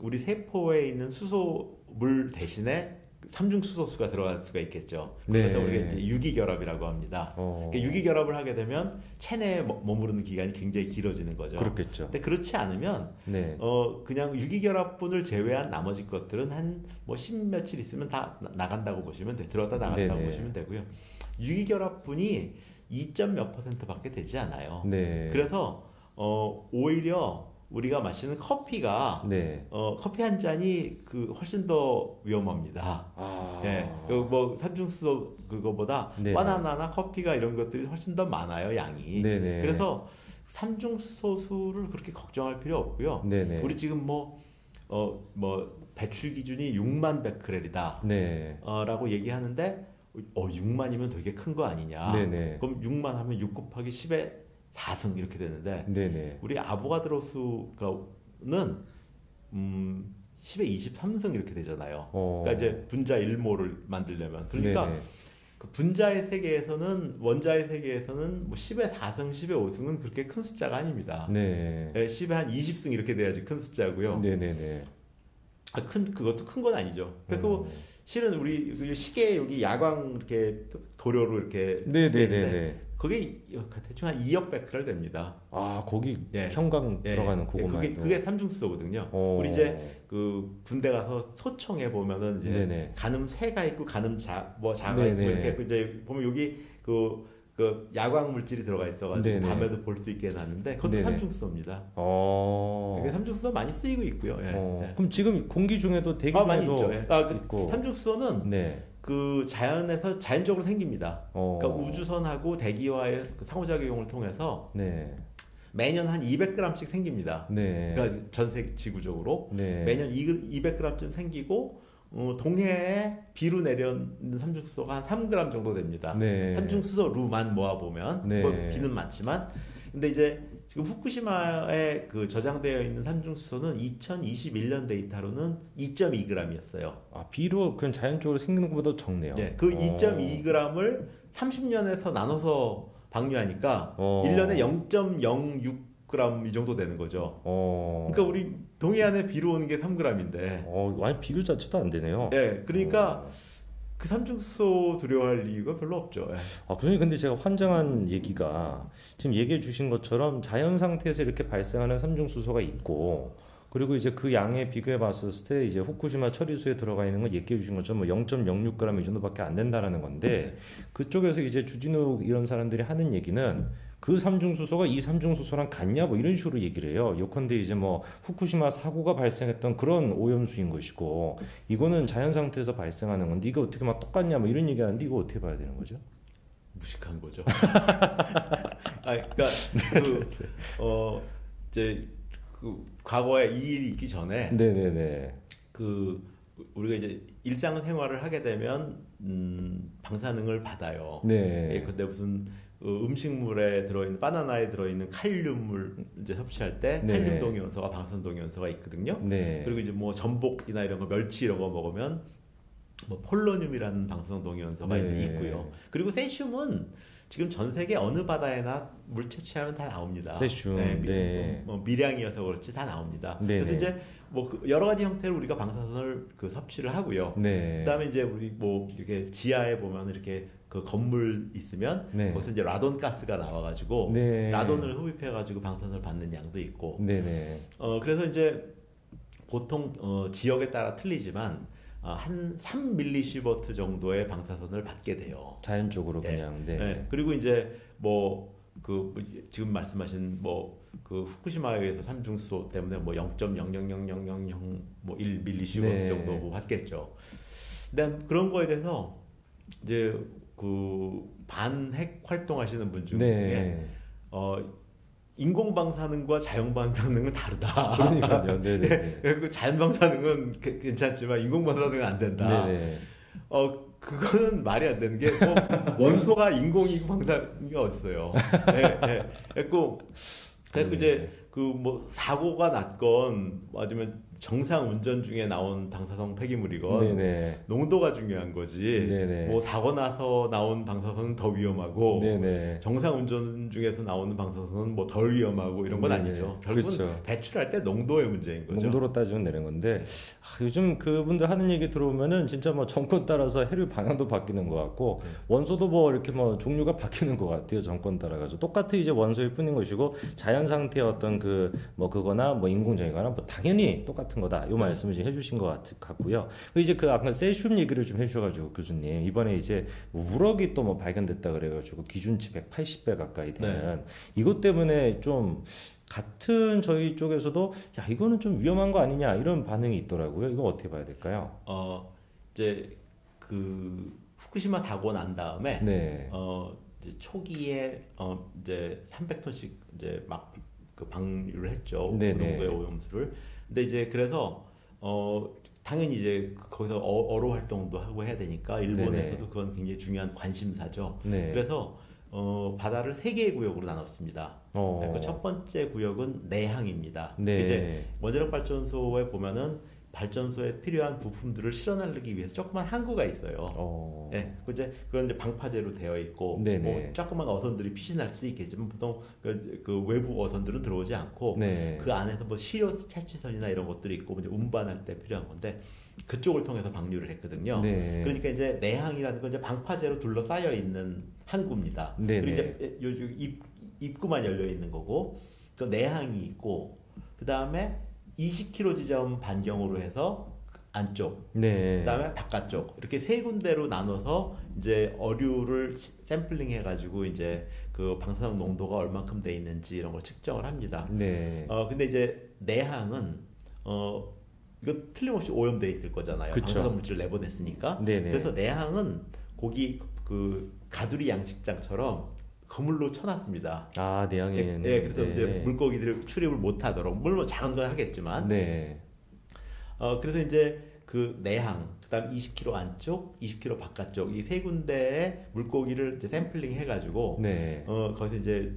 우리 세포에 있는 수소물 대신에 삼중 수소수가 들어갈 수가 있겠죠. 그래서 네. 우리가 이제 유기결합이라고 합니다. 어. 그러니까 유기결합을 하게 되면 체내에 머- 머무르는 기간이 굉장히 길어지는 거죠. 그렇겠죠. 근데 그렇지 않으면 네. 어 그냥 유기결합분을 제외한 나머지 것들은 한 뭐 십 며칠 있으면 다 나- 나간다고 보시면 돼 들어갔다 나갔다고 네네. 보시면 되고요. 유기결합분이 2점 몇 퍼센트밖에 되지 않아요. 네. 그래서 어 오히려 우리가 마시는 커피가 네. 어 커피 한 잔이 그 훨씬 더 위험합니다. 아. 예, 그뭐 삼중수소 그거보다 네. 바나나나 커피가 이런 것들이 훨씬 더 많아요 양이. 네, 네. 그래서 삼중수소수를 그렇게 걱정할 필요 없고요. 네, 네. 우리 지금 뭐, 어, 뭐, 배출 기준이 6만 베크렐이다. 네. 어, 라고 얘기하는데, 어, 6만이면 되게 큰 거 아니냐. 네, 네. 그럼 6만 하면 6 곱하기 10의 4승 이렇게 되는데, 네, 네. 우리 아보가드로수는, 음, 10의 23승 이렇게 되잖아요. 어. 그러니까 이제 분자 1모를 만들려면. 그러니까 네, 네. 그 분자의 세계에서는, 원자의 세계에서는 뭐 10의 4승, 10의 5승은 그렇게 큰 숫자가 아닙니다. 네. 예, 10에 한 20승 이렇게 돼야지 큰 숫자고요. 네, 네, 네. 아, 큰 그것도 큰 건 아니죠. 그리고 음. 실은 우리 그 시계 여기 야광 이렇게 도료로 이렇게 네, 돼 네, 네, 있는데 네. 그게 대충 한 2억 베크렐 됩니다. 아, 거기 예. 형광 예, 들어가는 예, 그것만 그게. 그게 삼중수소거든요. 어. 우리 이제 그 군대 가서 소총에 보면은 이제 네네. 가늠 새가 있고 가늠 자뭐 자가 네네. 있고 이렇게 이제 보면 여기 그, 그 야광 물질이 들어가 있어가지고 네네. 밤에도 볼 수 있게 해놨는데 그것도. 삼중수소입니다. 어. 이게 삼중수소 많이 쓰이고 있고요. 예, 어. 예. 그럼 지금 공기 중에도 대기 아, 많이 중에도 있죠. 예. 아, 그. 삼중수소는 네. 그 자연에서 자연적으로 생깁니다. 어. 그러니까 우주선하고 대기와의 그 상호작용을 통해서 네. 매년 한 200g씩 생깁니다. 네. 그러니까 전세 지구적으로 네. 매년 200g쯤 생기고 어, 동해에 비로 내려는 삼중수소가 한 3g 정도 됩니다. 네. 삼중수소루만 모아 보면 네. 뭐 비는 많지만 근데 이제 지금 후쿠시마에 그 저장되어 있는 삼중수소는 2021년 데이터로는 2.2g이었어요. 아, 비로 그냥 자연적으로 생기는 것보다 적네요. 네, 그 어. 2.2g을 30년에서 나눠서 방류하니까 어. 1년에 0.06g 이 정도 되는 거죠. 어. 그러니까 우리 동해안에 비로 오는 게 3g인데, 어, 완전 비교 자체도 안 되네요. 예, 그러니까 어. 그 삼중수소 두려워할 이유가 별로 없죠. 예. 아, 교수님, 근데 제가 환장한 얘기가 지금 얘기해 주신 것처럼 자연 상태에서 이렇게 발생하는 삼중수소가 있고, 그리고 이제 그 양에 비교해 봤을 때 이제 후쿠시마 처리수에 들어가 있는 건 얘기해 주신 것처럼 뭐 0.06g 이 정도밖에 안 된다라는 건데, 그쪽에서 이제 주진우 이런 사람들이 하는 얘기는 그 삼중수소가 이 삼중수소랑 같냐 뭐 이런 식으로 얘기를 해요. 요컨대 이제 뭐 후쿠시마 사고가 발생했던 그런 오염수인 것이고 이거는 자연 상태에서 발생하는 건데 이거 어떻게 막 똑같냐 뭐 이런 얘기하는데 이거 어떻게 봐야 되는 거죠? 무식한 거죠. 아, 그러니까 그 어, 이제 그 과거에 이 일이 있기 전에 네네네. 그 우리가 이제 일상 생활을 하게 되면 음, 방사능을 받아요. 네. 예, 근데 무슨 어, 음식물에 들어있는 바나나에 들어있는 칼륨을 이제 섭취할 때 네. 칼륨 동위원소가 방사능 동위원소가 있거든요. 네. 그리고 이제 뭐 전복이나 이런 거 멸치 이런 거 먹으면 뭐 폴로늄이라는 방사능 동위원소가 네. 이제 있고요. 그리고 세슘은 지금 전 세계 어느 바다에나 물 채취하면 다 나옵니다. 세슘, 미, 네. 뭐, 뭐 미량이어서 그렇지 다 나옵니다. 네, 그래서 네. 이제 뭐 그 여러 가지 형태로 우리가 방사선을 그 섭취를 하고요. 네. 그다음에 이제 우리 뭐 이렇게 지하에 보면 이렇게 그 건물 있으면 네. 거기서 이제 라돈 가스가 나와가지고 네. 라돈을 흡입해가지고 방사선을 받는 양도 있고 네네. 어 그래서 이제 보통 어, 지역에 따라 틀리지만 어, 한 3밀리시버트 정도의 방사선을 받게 돼요. 자연적으로 네. 그냥 네. 네. 그리고 이제 뭐 그 지금 말씀하신 뭐 그 후쿠시마에서 삼중수소 때문에 뭐 0.0000001 밀리시버트 네. 정도 뭐 받겠죠. 근데 그런 거에 대해서 이제 그 반핵 활동하시는 분 중에 네. 어 인공 방사능과 자연 방사능은 다르다. 그러니까요. 네네. 그 자연 방사능은 게- 괜찮지만 인공 방사능은 안 된다. 네네. 어 그거는 말이 안 되는 게 뭐 원소가 인공이고 방사능이 어딨어요. 네, 네. 그래서 네. 이제 그 뭐 사고가 났건 아니면 정상 운전 중에 나온 방사성 폐기물이건 네네. 농도가 중요한 거지. 네네. 뭐 사고 나서 나온 방사선은 더 위험하고 네네. 정상 운전 중에서 나오는 방사선은 뭐 덜 위험하고 이런 건. 아니죠. 결국은 그렇죠. 배출할 때 농도의 문제인 거죠. 농도로 따지면 되는 건데 아, 요즘 그분들 하는 얘기 들어보면은 진짜 뭐 정권 따라서 해류 방향도 바뀌는 것 같고 네. 원소도 뭐 이렇게 뭐 종류가 바뀌는 것 같아요 정권 따라가지고 똑같은 이제 원소일 뿐인 것이고 자연 상태의 어떤 그 뭐 그거나 뭐 인공적이거나 뭐 당연히 똑같 은 거다 네. 이 말씀을 지금 해주신 것 같, 같고요 그 이제 그 아까 세슘 얘기를 좀 해주셔가지고 교수님 이번에 이제 뭐 우럭이 또 뭐 발견됐다 그래가지고 기준치 180배 가까이 되는 네. 이것 때문에 좀 같은 저희 쪽에서도 야 이거는 좀 위험한 거 아니냐 이런 반응이 있더라고요. 이거 어떻게 봐야 될까요? 어 이제 그 후쿠시마 사고 난 다음에 네, 어 이제 초기에 어 이제 300톤씩 이제 막 그 방류를 했죠. 그 네네. 정도의 오염수를. 근데 이제 그래서 어 당연히 이제 거기서 어, 어로 활동도 하고 해야 되니까 일본에서도 네네. 그건 굉장히 중요한 관심사죠. 네. 그래서 어 바다를 세 개의 구역으로 나눴습니다. 어, 그 첫 번째 구역은 내항입니다. 네, 이제 원자력 발전소에 보면은 발전소에 필요한 부품들을 실어나르기 위해서 조그만 항구가 있어요. 어, 네, 그 이제 그건 이제 방파제로 되어 있고 네네. 뭐 조그만 어선들이 피신할 수도 있겠지만 보통 그, 그 외부 어선들은 들어오지 않고 네, 그 안에서 뭐 시료 채취선이나 이런 것들이 있고 이제 운반할 때 필요한 건데 그쪽을 통해서 방류를 했거든요. 네, 그러니까 이제 내항이라는 건 이제 방파제로 둘러싸여 있는 항구입니다. 네네. 그리고 이제 요, 요 입, 입구만 열려 있는 거고 또 내항이 있고 그 다음에 20km 지점 반경으로 해서 안쪽 네, 그다음에 바깥쪽 이렇게 세 군데로 나눠서 이제 어류를 시- 샘플링 해가지고 이제 그 방사능 농도가 얼만큼 돼 있는지 이런 걸 측정을 합니다. 네, 어 근데 이제 내항은 어 이거 틀림없이 오염돼 있을 거잖아요. 그쵸. 방사능 물질을 내보냈으니까. 네네. 그래서 내항은 고기 그 가두리 양식장처럼 그물로 쳐놨습니다. 아 예, 내양에는 예, 그래서 네. 이제 물고기들이 출입을 못하도록 물론 작은 건 하겠지만 네, 어 그래서 이제 그 내항 그다음 20km 안쪽, 20km 바깥쪽 이 세 군데의 물고기를 이제 샘플링 해가지고 네, 어 거기서 이제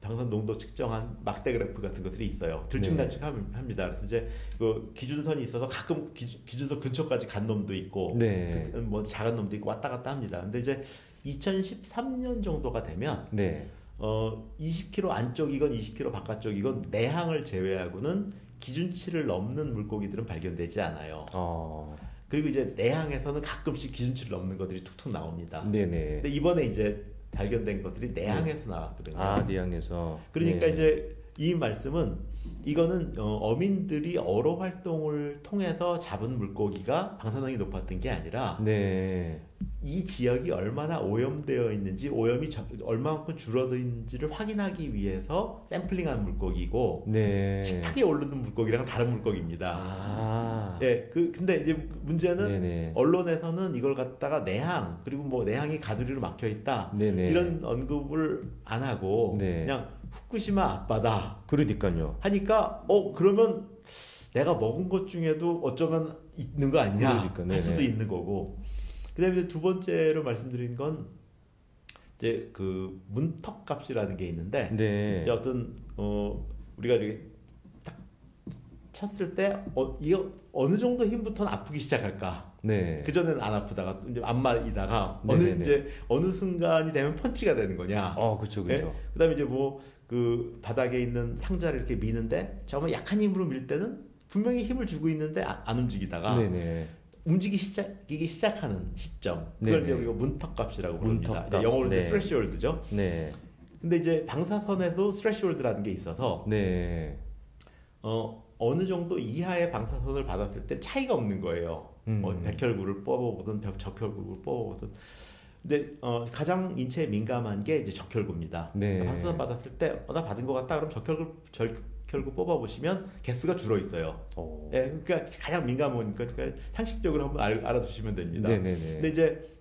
방사능 농도 측정한 막대 그래프 같은 것들이 있어요. 들쭉날쭉합니다. 그래서 이제 그 기준선이 있어서 가끔 기준, 기준 선 근처까지 간 놈도 있고 네, 그, 뭐 작은 놈도 있고 왔다 갔다 합니다. 근데 이제 2013년 정도가 되면 네, 어 20km 안쪽이건 20km 바깥쪽이건 내항을 제외하고는 기준치를 넘는 물고기들은 발견되지 않아요. 어, 그리고 이제 내항에서는 가끔씩 기준치를 넘는 것들이 툭툭 나옵니다. 네네, 근데 이번에 이제 발견된 것들이 내항에서 나왔거든요. 아 내양에서 그러니까 네. 이제 이 말씀은 이거는 어, 민들이 어로 활동을 통해서 잡은 물고기가 방사능이 높았던 게 아니라 네, 이 지역이 얼마나 오염되어 있는지 오염이 저- 얼마만큼 줄어드는지를 확인하기 위해서 샘플링한 물고기고 네, 식탁에 오르는 물고기랑 다른 물고기입니다. 아, 예, 그 근데 이제 문제는 네네, 언론에서는 이걸 갖다가 내항 그리고 뭐 내항이 가두리로 막혀 있다 네네, 이런 언급을 안 하고 네. 그냥 후쿠시마 앞바다 그러니까요. 하니까 어 그러면 내가 먹은 것 중에도 어쩌면 있는 거 아니냐 그러니까, 할. 수도 있는 거고 그다음에 두 번째로 말씀드린 건 이제 그 문턱 값이라는 게 있는데 네. 이제 어떤 어 우리가 이렇게 딱 쳤을 때 어, 이거 어느 정도 힘부터는 아프기 시작할까? 네. 그 전에는 안 아프다가 이제 안 맞이다가 어느 네네네. 이제 어느 순간이 되면 펀치가 되는 거냐? 어, 그렇죠. 그렇죠. 그다음에 이제 뭐 그 바닥에 있는 상자를 이렇게 미는데 정말 약한 힘으로 밀 때는 분명히 힘을 주고 있는데 아- 안 움직이다가 네, 네. 움직이기 시작이기 시작하는 시점 그걸 네네. 우리가 문턱값이라고 부릅니다. 문턱값. 이제 영어로 네. 스트레시홀드죠. 네. 근데 이제 방사선에도 스트레시홀드라는 게 있어서 네. 어, 어느 정도 이하의 방사선을 받았을 때 차이가 없는 거예요. 음. 뭐 백혈구를 뽑아보든 벽- 적혈구를 뽑아보든. 근데 어, 가장 인체에 민감한 게 이제 적혈구입니다. 네. 그러니까 방사선 받았을 때 어, 나 받은 것 같다 그럼 적혈구 적혈구 뽑아보시면 개수가 줄어 있어요. 어. 예, 그러니까 가장 민감한 거니까 그러니까 상식적으로 한번 알, 알아두시면 됩니다. 네, 네, 네. 근데 이제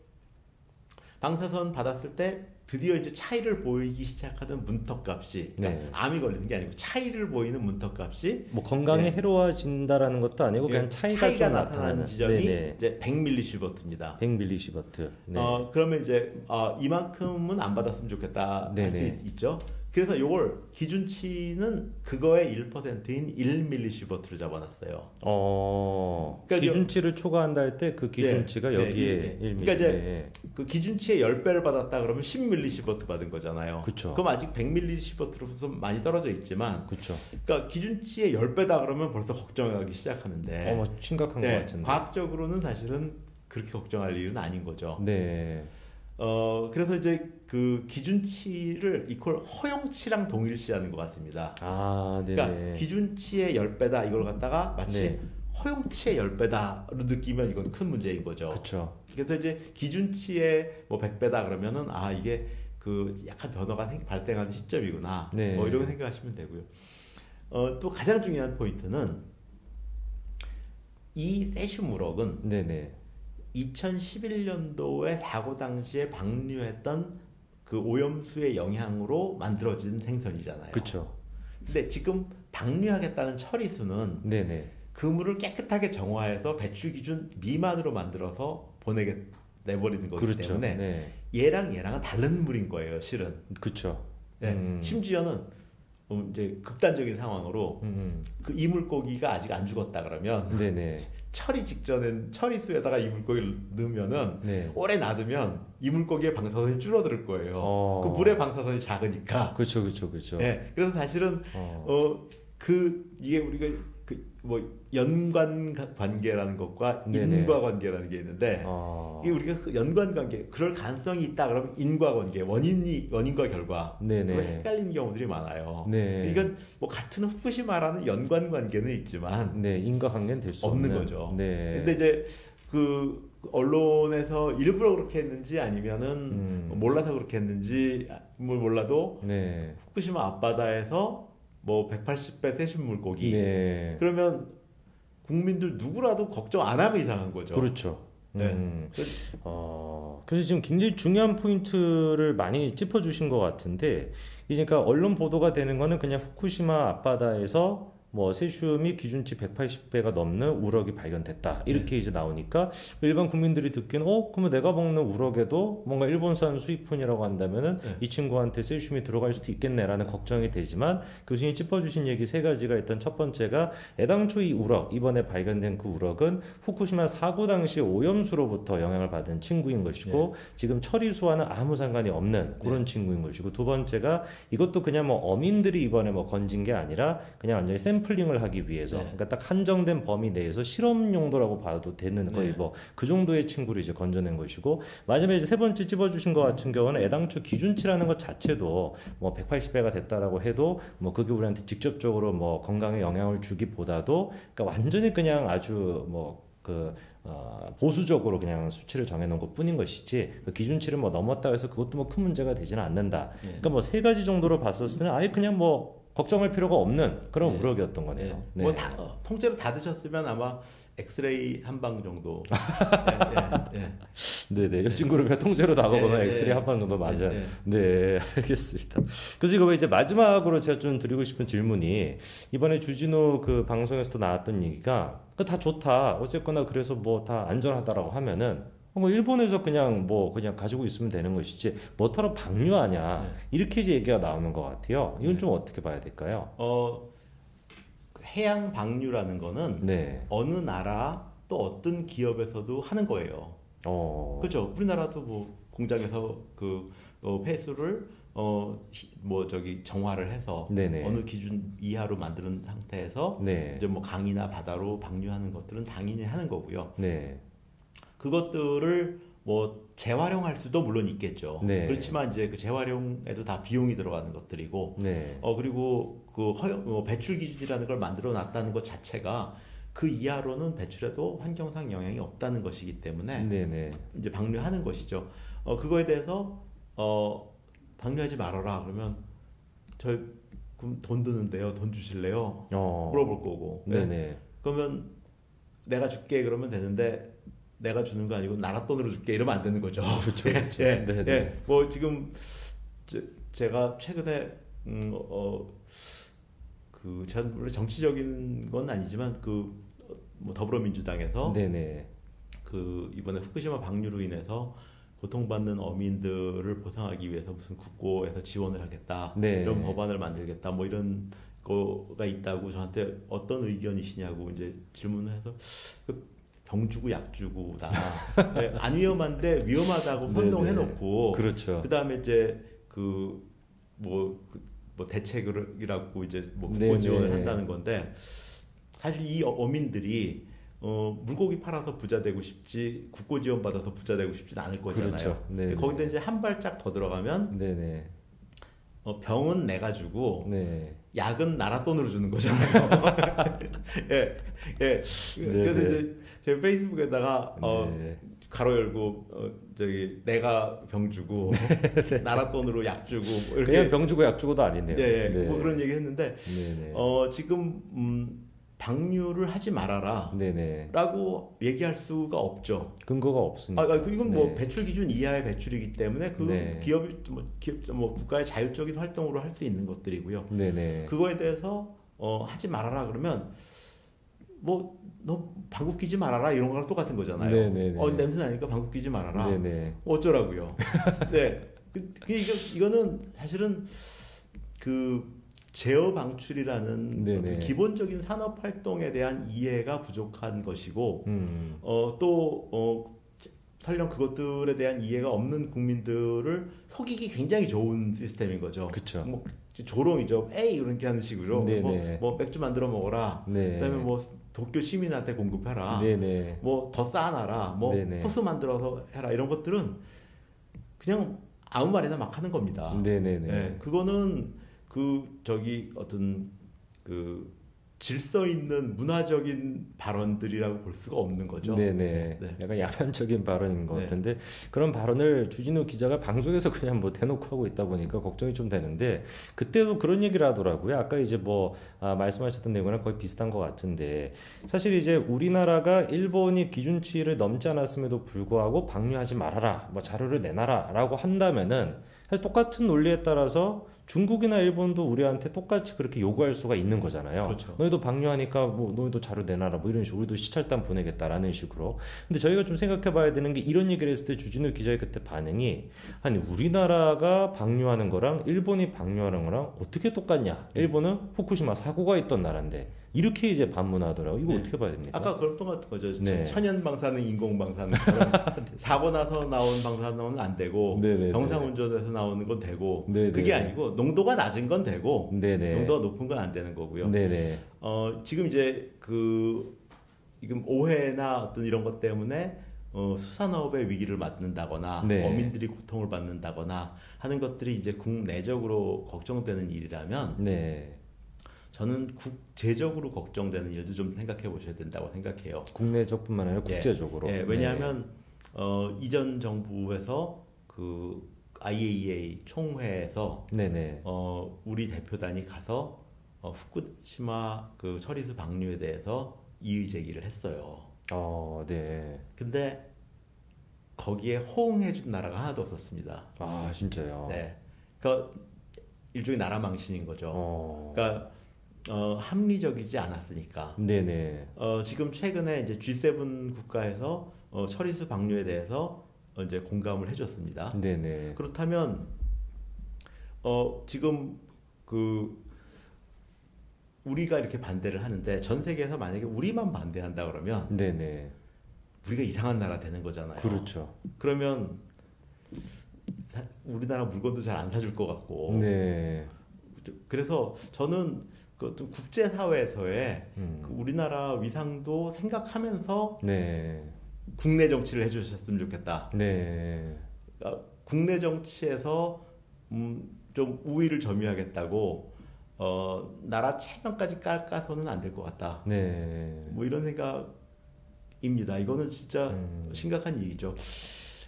방사선 받았을 때 드디어 이제 차이를 보이기 시작하는 문턱값이 그러니까 네. 암이 걸리는 게 아니고 차이를 보이는 문턱값이 뭐 건강에 네. 해로워진다라는 것도 아니고 그냥 예, 차이가, 좀 나타나는 나타나는 지점이 네네. 이제 100밀리시버트입니다. 100밀리시버트. 네. 어, 그러면 이제 어, 이만큼은 안 받았으면 좋겠다 할수 네네. 있죠. 그래서 이걸 기준치는 그거의 1%인 1밀리시버트로 잡아놨어요. 어. 그러니까 기준치를 초과한다 할 때 그 기준치가 네, 네, 여기에 네, 네. 1밀리. 그러니까 이제 그 기준치의 10배를 받았다 그러면 10밀리시버트 받은 거잖아요. 그쵸. 그럼 아직 100밀리시버트로서 많이 떨어져 있지만 그렇죠. 그러니까 기준치의 10배다 그러면 벌써 걱정하기 시작하는데 어머 심각한 것 네, 같은데. 과학적으로는 사실은 그렇게 걱정할 일은 아닌 거죠. 네. 어 그래서 이제 그 기준치를 이퀄 허용치랑 동일시하는 것 같습니다. 아, 네. 그러니까 기준치의 10배다 이걸 갖다가 마치 네. 허용치의 10배다로 느끼면 이건 큰 문제인 거죠. 그렇죠. 그래서 이제 기준치의 뭐 100배다 그러면은 아 이게 그 약간 변화가 생- 발생하는 시점이구나. 네. 뭐 이렇게 생각하시면 되고요. 어, 또 가장 중요한 포인트는 이 세슘 우럭은 네, 네. 2011년도에 사고 당시에 방류했던 그 오염수의 영향으로 만들어진 생선이잖아요. 그렇죠. 근데 지금 방류하겠다는 처리수는 네, 네. 그 물을 깨끗하게 정화해서 배출 기준 미만으로 만들어서 보내게 내버리는 거기 그렇죠. 때문에 네. 얘랑 얘랑은 다른 물인 거예요, 실은. 그렇죠. 네. 음. 심지어는 어, 이제 극단적인 상황으로 음. 그 이 물고기가 아직 안 죽었다 그러면 네, 네. 처리 직전엔 처리수에다가 이 물고기를 넣으면은 네. 오래 놔두면 이 물고기의 방사선이 줄어들 거예요. 어. 그 물의 방사선이 작으니까. 그렇죠, 그렇죠, 그렇죠. 네. 그래서 사실은 어. 어 그 이게 우리가 그 뭐 연관 관계라는 것과 네네. 인과 관계라는 게 있는데 어. 이게 우리가 그 연관 관계 그럴 가능성이 있다 그러면 인과 관계 원인이 원인과 결과 네네. 헷갈리는 경우들이 많아요. 네. 이건 뭐 같은 후쿠시마라는 연관 관계는 있지만 네, 인과 관계는 될 수 없는 없는 거죠. 네. 근데 이제 그 언론에서 일부러 그렇게 했는지 아니면은 음. 몰라서 그렇게 했는지 뭘 몰라도 네. 후쿠시마 앞바다에서 뭐 180배 세신 물고기 네. 그러면 국민들 누구라도 걱정 안 하면 이상한 거죠. 그렇죠. 네. 음. 어, 그래서 지금 굉장히 중요한 포인트를 많이 짚어주신 것 같은데, 그러니까 언론 보도가 되는 거는 그냥 후쿠시마 앞바다에서 뭐 세슘이 기준치 180배가 넘는 우럭이 발견됐다. 이렇게 이제 나오니까 일반 국민들이 듣기는 어 그러면 내가 먹는 우럭에도 뭔가 일본산 수입품이라고 한다면은 네. 이 친구한테 세슘이 들어갈 수도 있겠네라는 걱정이 되지만 교수님이 짚어주신 얘기 세 가지가 일단 첫 번째가 애당초 이 우럭 이번에 발견된 그 우럭은 후쿠시마 사고 당시 오염수로부터 영향을 받은 친구인 것이고 지금 처리수와는 아무 상관이 없는 그런 친구인 것이고 두 번째가 이것도 그냥 뭐 어민들이 이번에 뭐 건진 게 아니라 그냥 완전히 샘 플링을 하기 위해서 네. 그러니까 딱 한정된 범위 내에서 실험 용도라고 봐도 되는 거의 네. 뭐그 정도의 친구를 이제 건져낸 것이고 마지막에 이제 세 번째 찝어주신 것 같은 경우는 애당초 기준치라는 것 자체도 뭐 180배가 됐다라고 해도 뭐 그게 우리한테 직접적으로 뭐 건강에 영향을 주기보다도 그러니까 완전히 그냥 아주 뭐그 어, 보수적으로 그냥 수치를 정해놓은 것 뿐인 것이지 그 기준치를 뭐 넘었다 해서 그것도 뭐 큰 문제가 되지는 않는다. 네. 그러니까 뭐 세 가지 정도로 봤었을 때는 아예 그냥 뭐 걱정할 필요가 없는 그런 네. 우럭이었던 거네요. 네. 네. 뭐 다, 어, 통째로 다 드셨으면 아마 엑스레이 한 방 정도. 예, 예, 예. 네네. 요 친구를 통째로 다 먹으면 네, 엑스레이 네. 한방 정도 맞아요. 네, 네, 알겠습니다. 그래서 이거 이제 마지막으로 제가 좀 드리고 싶은 질문이 이번에 주진우 그 방송에서도 나왔던 얘기가 그다 좋다. 어쨌거나 그래서 뭐 다 안전하다라고 하면은 뭐 일본에서 그냥 뭐 그냥 가지고 있으면 되는 것이지 뭐타러 방류하냐 네. 이렇게 이제 얘기가 나오는 것 같아요. 이건 네. 좀 어떻게 봐야 될까요? 어, 그 해양 방류라는 거는 네. 어느 나라 또 어떤 기업에서도 하는 거예요. 어. 그렇죠. 우리나라도 뭐 공장에서 그 어, 폐수를 어 뭐 저기 정화를 해서 네네. 어느 기준 이하로 만드는 상태에서 네. 이제 뭐 강이나 바다로 방류하는 것들은 당연히 하는 거고요. 네. 그것들을 뭐 재활용할 수도 물론 있겠죠. 네. 그렇지만 이제 그 재활용에도 다 비용이 들어가는 것들이고, 네. 어 그리고 그 허용 뭐 배출 기준이라는 걸 만들어 놨다는 것 자체가 그 이하로는 배출에도 환경상 영향이 없다는 것이기 때문에 네네. 이제 방류하는 것이죠. 어 그거에 대해서 어 방류하지 말아라 그러면 저 그럼 돈 드는데요. 돈 주실래요? 어. 물어볼 거고. 네. 네네. 그러면 내가 줄게 그러면 되는데 내가 주는 거 아니고 나라 돈으로 줄게 이러면 안 되는 거죠. 그렇죠. 그렇죠. 예, 네네. 예. 뭐 지금 제, 제가 최근에 음, 어, 그전 원래 정치적인 건 아니지만 그 뭐 더불어민주당에서 네네. 그 이번에 후쿠시마 방류로 인해서 고통받는 어민들을 보상하기 위해서 무슨 국고에서 지원을 하겠다 네. 이런 법안을 만들겠다 뭐 이런 거가 있다고 저한테 어떤 의견이시냐고 이제 질문을 해서 그 병 주고 약 주고다 예, 안 위험한데 위험하다고 선동해 놓고 그렇죠. 그 다음에 이제 그 뭐 뭐 대책이라고 이제 뭐 국고. 지원을 한다는 건데 사실 이 어- 어민들이 어, 물고기 팔아서 부자 되고 싶지 국고 지원 받아서 부자 되고 싶지는 않을 거잖아요. 그렇죠. 근데. 거기다 이제 한 발짝 더 들어가면 네네. 어, 병은 내가 주고 네. 약은 나라 돈으로 주는 거잖아요. 예, 예. 그래서 네네. 이제 제 페이스북에다가 어, 네. 가로 열고 어, 저기 내가 병 주고 나라 돈으로 약 주고 뭐 이렇게 병 주고 약 주고도 아니네요. 네, 네. 뭐 그런 얘기 했는데. 어, 지금 음, 방류를 하지 말아라. 네네. 라고 얘기할 수가 없죠. 근거가 아, 없으니까. 아, 그 이건 뭐 네. 배출 기준 이하의 배출이기 때문에 그 네. 기업이 뭐 기업 뭐 국가의 자율적인 활동으로 할 수 있는 것들이고요. 네네. 그거에 대해서 어, 하지 말아라 그러면 뭐 너 방귀 끼지 말아라 이런 거랑 똑같은 거잖아요. 네네네. 어 냄새 나니까 방귀 끼지 말아라. 네네. 어쩌라고요. 네. 그, 그 이거 이거는 사실은 그 제어 방출이라는 기본적인 산업 활동에 대한 이해가 부족한 것이고 음. 어또 어, 설령 그것들에 대한 이해가 없는 국민들을 속이기 굉장히 좋은 시스템인 거죠. 그쵸. 뭐 조롱이죠. 에이 이렇게 하는 식으로 네네. 뭐, 뭐 맥주 만들어 먹어라. 네. 그다음에 뭐 도쿄 시민한테 공급해라. 네네. 뭐더 쌓아놔라. 뭐 네네. 호수 만들어서 해라. 이런 것들은 그냥 아무 말이나 막 하는 겁니다. 네네네. 예, 그거는 그 저기 어떤 그 질서 있는 문화적인 발언들이라고 볼 수가 없는 거죠. 네네. 네. 약간 야만적인 발언인 것 네. 같은데 그런 발언을 주진우 기자가 방송에서 그냥 뭐 대놓고 하고 있다 보니까 걱정이 좀 되는데 그때도 그런 얘기를 하더라고요. 아까 이제 뭐 아, 말씀하셨던 내용이랑 거의 비슷한 것 같은데 사실 이제 우리나라가 일본이 기준치를 넘지 않았음에도 불구하고 방류하지 말아라, 뭐 자료를 내놔라라고 한다면은 사실 똑같은 논리에 따라서 중국이나 일본도 우리한테 똑같이 그렇게 요구할 수가 있는 거잖아요. 그렇죠. 너희도 방류하니까 뭐 너희도 자료 내놔라 뭐 이런 식으로 우리도 시찰단 보내겠다라는 식으로. 근데 저희가 좀 생각해 봐야 되는 게 이런 얘기를 했을 때 주진우 기자의 그때 반응이 아니 우리나라가 방류하는 거랑 일본이 방류하는 거랑 어떻게 똑같냐? 일본은 후쿠시마 사고가 있던 나라인데 이렇게 이제 반문하더라고. 이거 네. 어떻게 봐야 됩니까? 아까 그런 같은 거죠. 네. 천연 방사능, 인공 방사능. 사고 나서 나온 방사능은 안 되고 네네네. 정상 운전에서 나오는 건 되고 네네. 그게 아니고 농도가 낮은 건 되고 네네. 농도가 높은 건 안 되는 거고요. 네네. 어, 지금 이제 그 지금 오해나 어떤 이런 것 때문에 어, 수산업의 위기를 맞는다거나 네. 어민들이 고통을 받는다거나 하는 것들이 이제 국내적으로 걱정되는 일이라면 네. 저는 국제적으로 걱정되는 일도 좀 생각해 보셔야 된다고 생각해요. 국내적뿐만 아니라 예. 국제적으로. 예, 왜냐하면 어, 이전 정부에서 그 IAEA 총회에서 네네. 어, 우리 대표단이 가서 어, 후쿠시마 그 처리수 방류에 대해서 이의 제기를 했어요. 어, 네. 근데 거기에 호응해준 나라가 하나도 없었습니다. 아, 진짜요? 네. 그러니까 일종의 나라 망신인 거죠. 어. 그러니까 어, 합리적이지 않았으니까. 네네. 어, 지금 최근에 이제 G7 국가에서 어, 처리수 방류에 대해서 어, 이제 공감을 해줬습니다. 네네. 그렇다면 어, 지금 그 우리가 이렇게 반대를 하는데 전 세계에서 만약에 우리만 반대한다 그러면 네네. 우리가 이상한 나라 되는 거잖아요. 그렇죠. 그러면 사- 우리나라 물건도 잘 안 사줄 것 같고. 네. 그래서 저는 그 어떤 국제 사회에서의 음. 그 우리나라 위상도 생각하면서 네. 국내 정치를 해주셨으면 좋겠다. 네. 그러니까 국내 정치에서 음, 좀 우위를 점유하겠다고 어, 나라 체면까지 깔까서는 안 될 것 같다. 네. 뭐 이런 생각입니다. 이거는 진짜 음. 심각한 일이죠.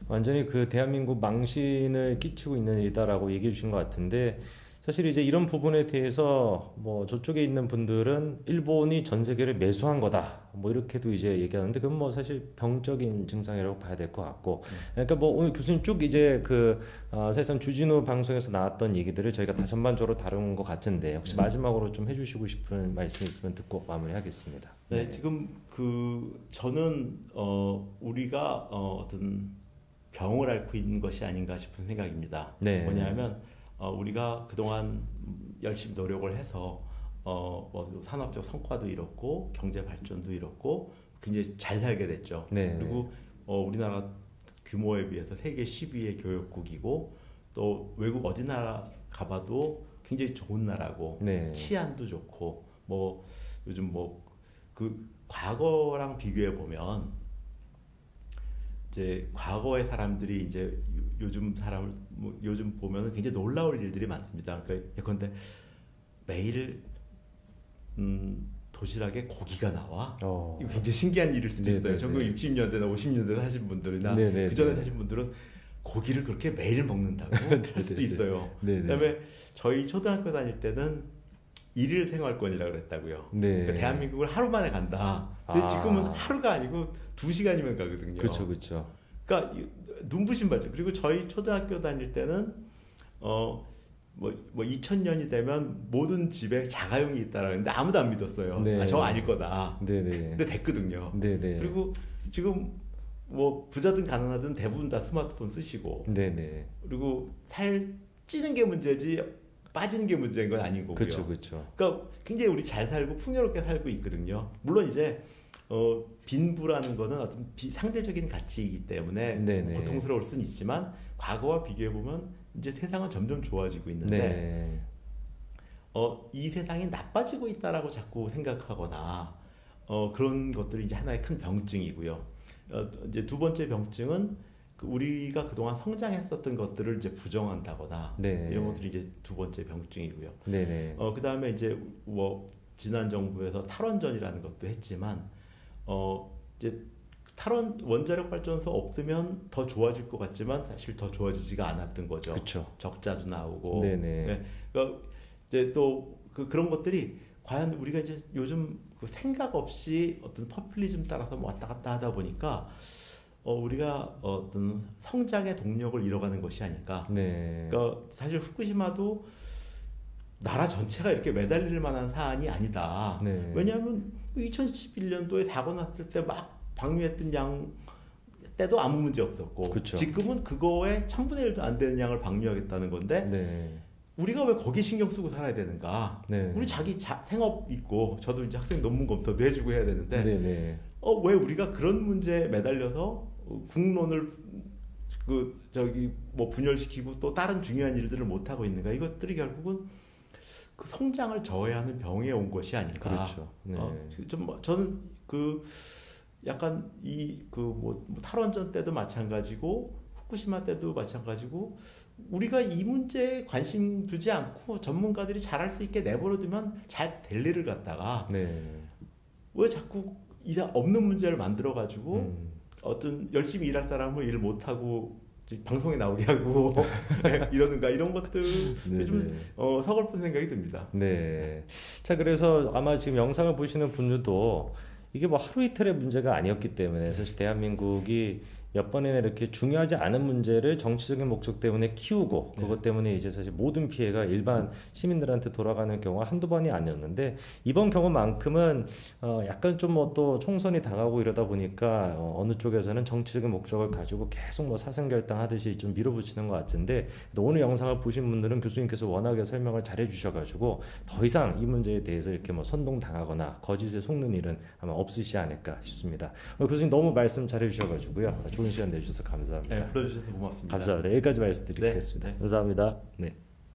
완전히 그 대한민국 망신을 끼치고 있는 일이다라고 얘기해 주신 것 같은데 사실 이제 이런 부분에 대해서 뭐 저쪽에 있는 분들은 일본이 전 세계를 매수한 거다 뭐 이렇게도 이제 얘기하는데 그건 뭐 사실 병적인 증상이라고 봐야 될 것 같고 그러니까 뭐 오늘 교수님 쭉 이제 그 어, 사실상 주진우 방송에서 나왔던 얘기들을 저희가 다 전반적으로 다룬 것 같은데 혹시 네. 마지막으로 좀 해주시고 싶은 말씀 있으면 듣고 마무리하겠습니다. 네, 지금 그 저는 어, 우리가 어, 어떤 병을 앓고 있는 것이 아닌가 싶은 생각입니다. 네. 뭐냐면 어, 우리가 그동안 열심히 노력을 해서 어, 뭐 산업적 성과도 이뤘고 경제 발전도 이뤘고 굉장히 잘 살게 됐죠. 네. 그리고 어, 우리나라 규모에 비해서 세계 10위의 교육국이고 또 외국 어디 나라 가봐도 굉장히 좋은 나라고 네. 치안도 좋고 뭐 요즘 뭐 그 과거랑 비교해 보면 이제 과거의 사람들이 이제 요- 요즘 사람을 뭐 요즘 보면은 굉장히 놀라울 일들이 많습니다. 그러니까 예컨대 매일 음 도시락에 고기가 나와. 어. 이거 굉장히 신기한 일일 수도 네네네. 있어요. 1960년대나 50년대 사신 분들이나 네네네. 그 전에 사신 분들은 고기를 그렇게 매일 먹는다고 할 수도. 있어요. 네네. 그다음에 저희 초등학교 다닐 때는 일일 생활권이라 그랬다고요. 네. 그러니까 대한민국을 하루 만에 간다. 근데 아. 지금은 하루가 아니고 두 시간이면 가거든요. 그렇죠, 그렇죠. 그러니까 이- 눈부신 발전. 그리고 저희 초등학교 다닐 때는 어 뭐 뭐 2000년이 되면 모든 집에 자가용이 있다라는데 아무도 안 믿었어요. 네. 아, 저 아닐 거다. 네네. 근데 됐거든요. 네네. 그리고 지금 뭐 부자든 가난하든 대부분 다 스마트폰 쓰시고 네네. 그리고 살 찌는 게 문제지 빠지는 게 문제인 건 아닌 거고요. 그렇죠, 그렇죠. 그러니까 굉장히 우리 잘 살고 풍요롭게 살고 있거든요. 물론 이제 어, 빈부라는 거는 어떤 비, 상대적인 가치이기 때문에 네네. 고통스러울 수는 있지만 과거와 비교해 보면 이제 세상은 점점 좋아지고 있는데 네. 어, 이 세상이 나빠지고 있다라고 자꾸 생각하거나 어, 그런 것들이 이제 하나의 큰 병증이고요. 어, 이제 두 번째 병증은 그 우리가 그동안 성장했었던 것들을 이제 부정한다거나 네. 이런 것들이 이제 두 번째 병증이고요. 네네. 어, 그 다음에 이제 뭐 지난 정부에서 탈원전이라는 것도 했지만 어, 이제 탈원 원자력 발전소 없으면 더 좋아질 것 같지만 사실 더 좋아지지가 않았던 거죠. 그렇죠. 적자도 나오고 네네. 네. 그러니까 이제 또 그, 그런 것들이 과연 우리가 이제 요즘 그 생각 없이 어떤 포퓰리즘 따라서 뭐 왔다 갔다 하다 보니까 어, 우리가 어떤 성장의 동력을 잃어가는 것이 아닐까. 네. 그러니까 사실 후쿠시마도 나라 전체가 이렇게 매달릴 만한 사안이 아니다. 네. 왜냐하면 2011년도에 사고 났을 때 막 방류했던 양 때도 아무 문제 없었고 그쵸. 지금은 그거에 천분의 1도 안 되는 양을 방류하겠다는 건데 네. 우리가 왜 거기 신경 쓰고 살아야 되는가? 네. 우리 자기 자, 생업 있고 저도 이제 학생 논문 검토도 해주고 해야 되는데 네네. 어왜 우리가 그런 문제에 매달려서 어, 국론을 그 저기 뭐 분열시키고 또 다른 중요한 일들을 못 하고 있는가? 이것들이 결국은 그 성장을 저해야 하는 병에 온 것이 아닐까? 그렇죠. 네. 어, 좀 뭐- 저는 그 약간 이 그 뭐 탈원전 때도 마찬가지고 후쿠시마 때도 마찬가지고 우리가 이 문제에 관심 두지 않고 전문가들이 잘할 수 있게 내버려두면 잘 될 일을 갖다가 네. 왜 자꾸 이 없는 문제를 만들어 가지고 음. 어떤 열심히 일할 사람을 일 못하고 방송에 나오게 하고 네, 이러는가 이런 것들 네, 좀 네. 어, 서글픈 생각이 듭니다. 네. 자, 그래서 아마 지금 영상을 보시는 분들도 이게 뭐 하루 이틀의 문제가 아니었기 때문에 사실 대한민국이 몇 번이나 이렇게 중요하지 않은 문제를 정치적인 목적 때문에 키우고 네. 그것 때문에 이제 사실 모든 피해가 일반 시민들한테 돌아가는 경우가 한두 번이 아니었는데 이번 경우만큼은 어 약간 좀 뭐 또 총선이 다가오고 이러다 보니까 어 어느 쪽에서는 정치적인 목적을 가지고 계속 뭐 사생결당 하듯이 좀 밀어붙이는 것 같은데 또 오늘 영상을 보신 분들은 교수님께서 워낙에 설명을 잘 해 주셔가지고 더 이상 이 문제에 대해서 이렇게 뭐 선동당하거나 거짓에 속는 일은 아마 없으시지 않을까 싶습니다. 오늘 교수님 너무 말씀 잘 해 주셔가지고요. 좋은 시간 내주셔서 감사합니다. 네, 불러주셔서 고맙습니다. 감사합니다. 여기까지 말씀드리겠습니다. 네, 네. 감사합니다. 네.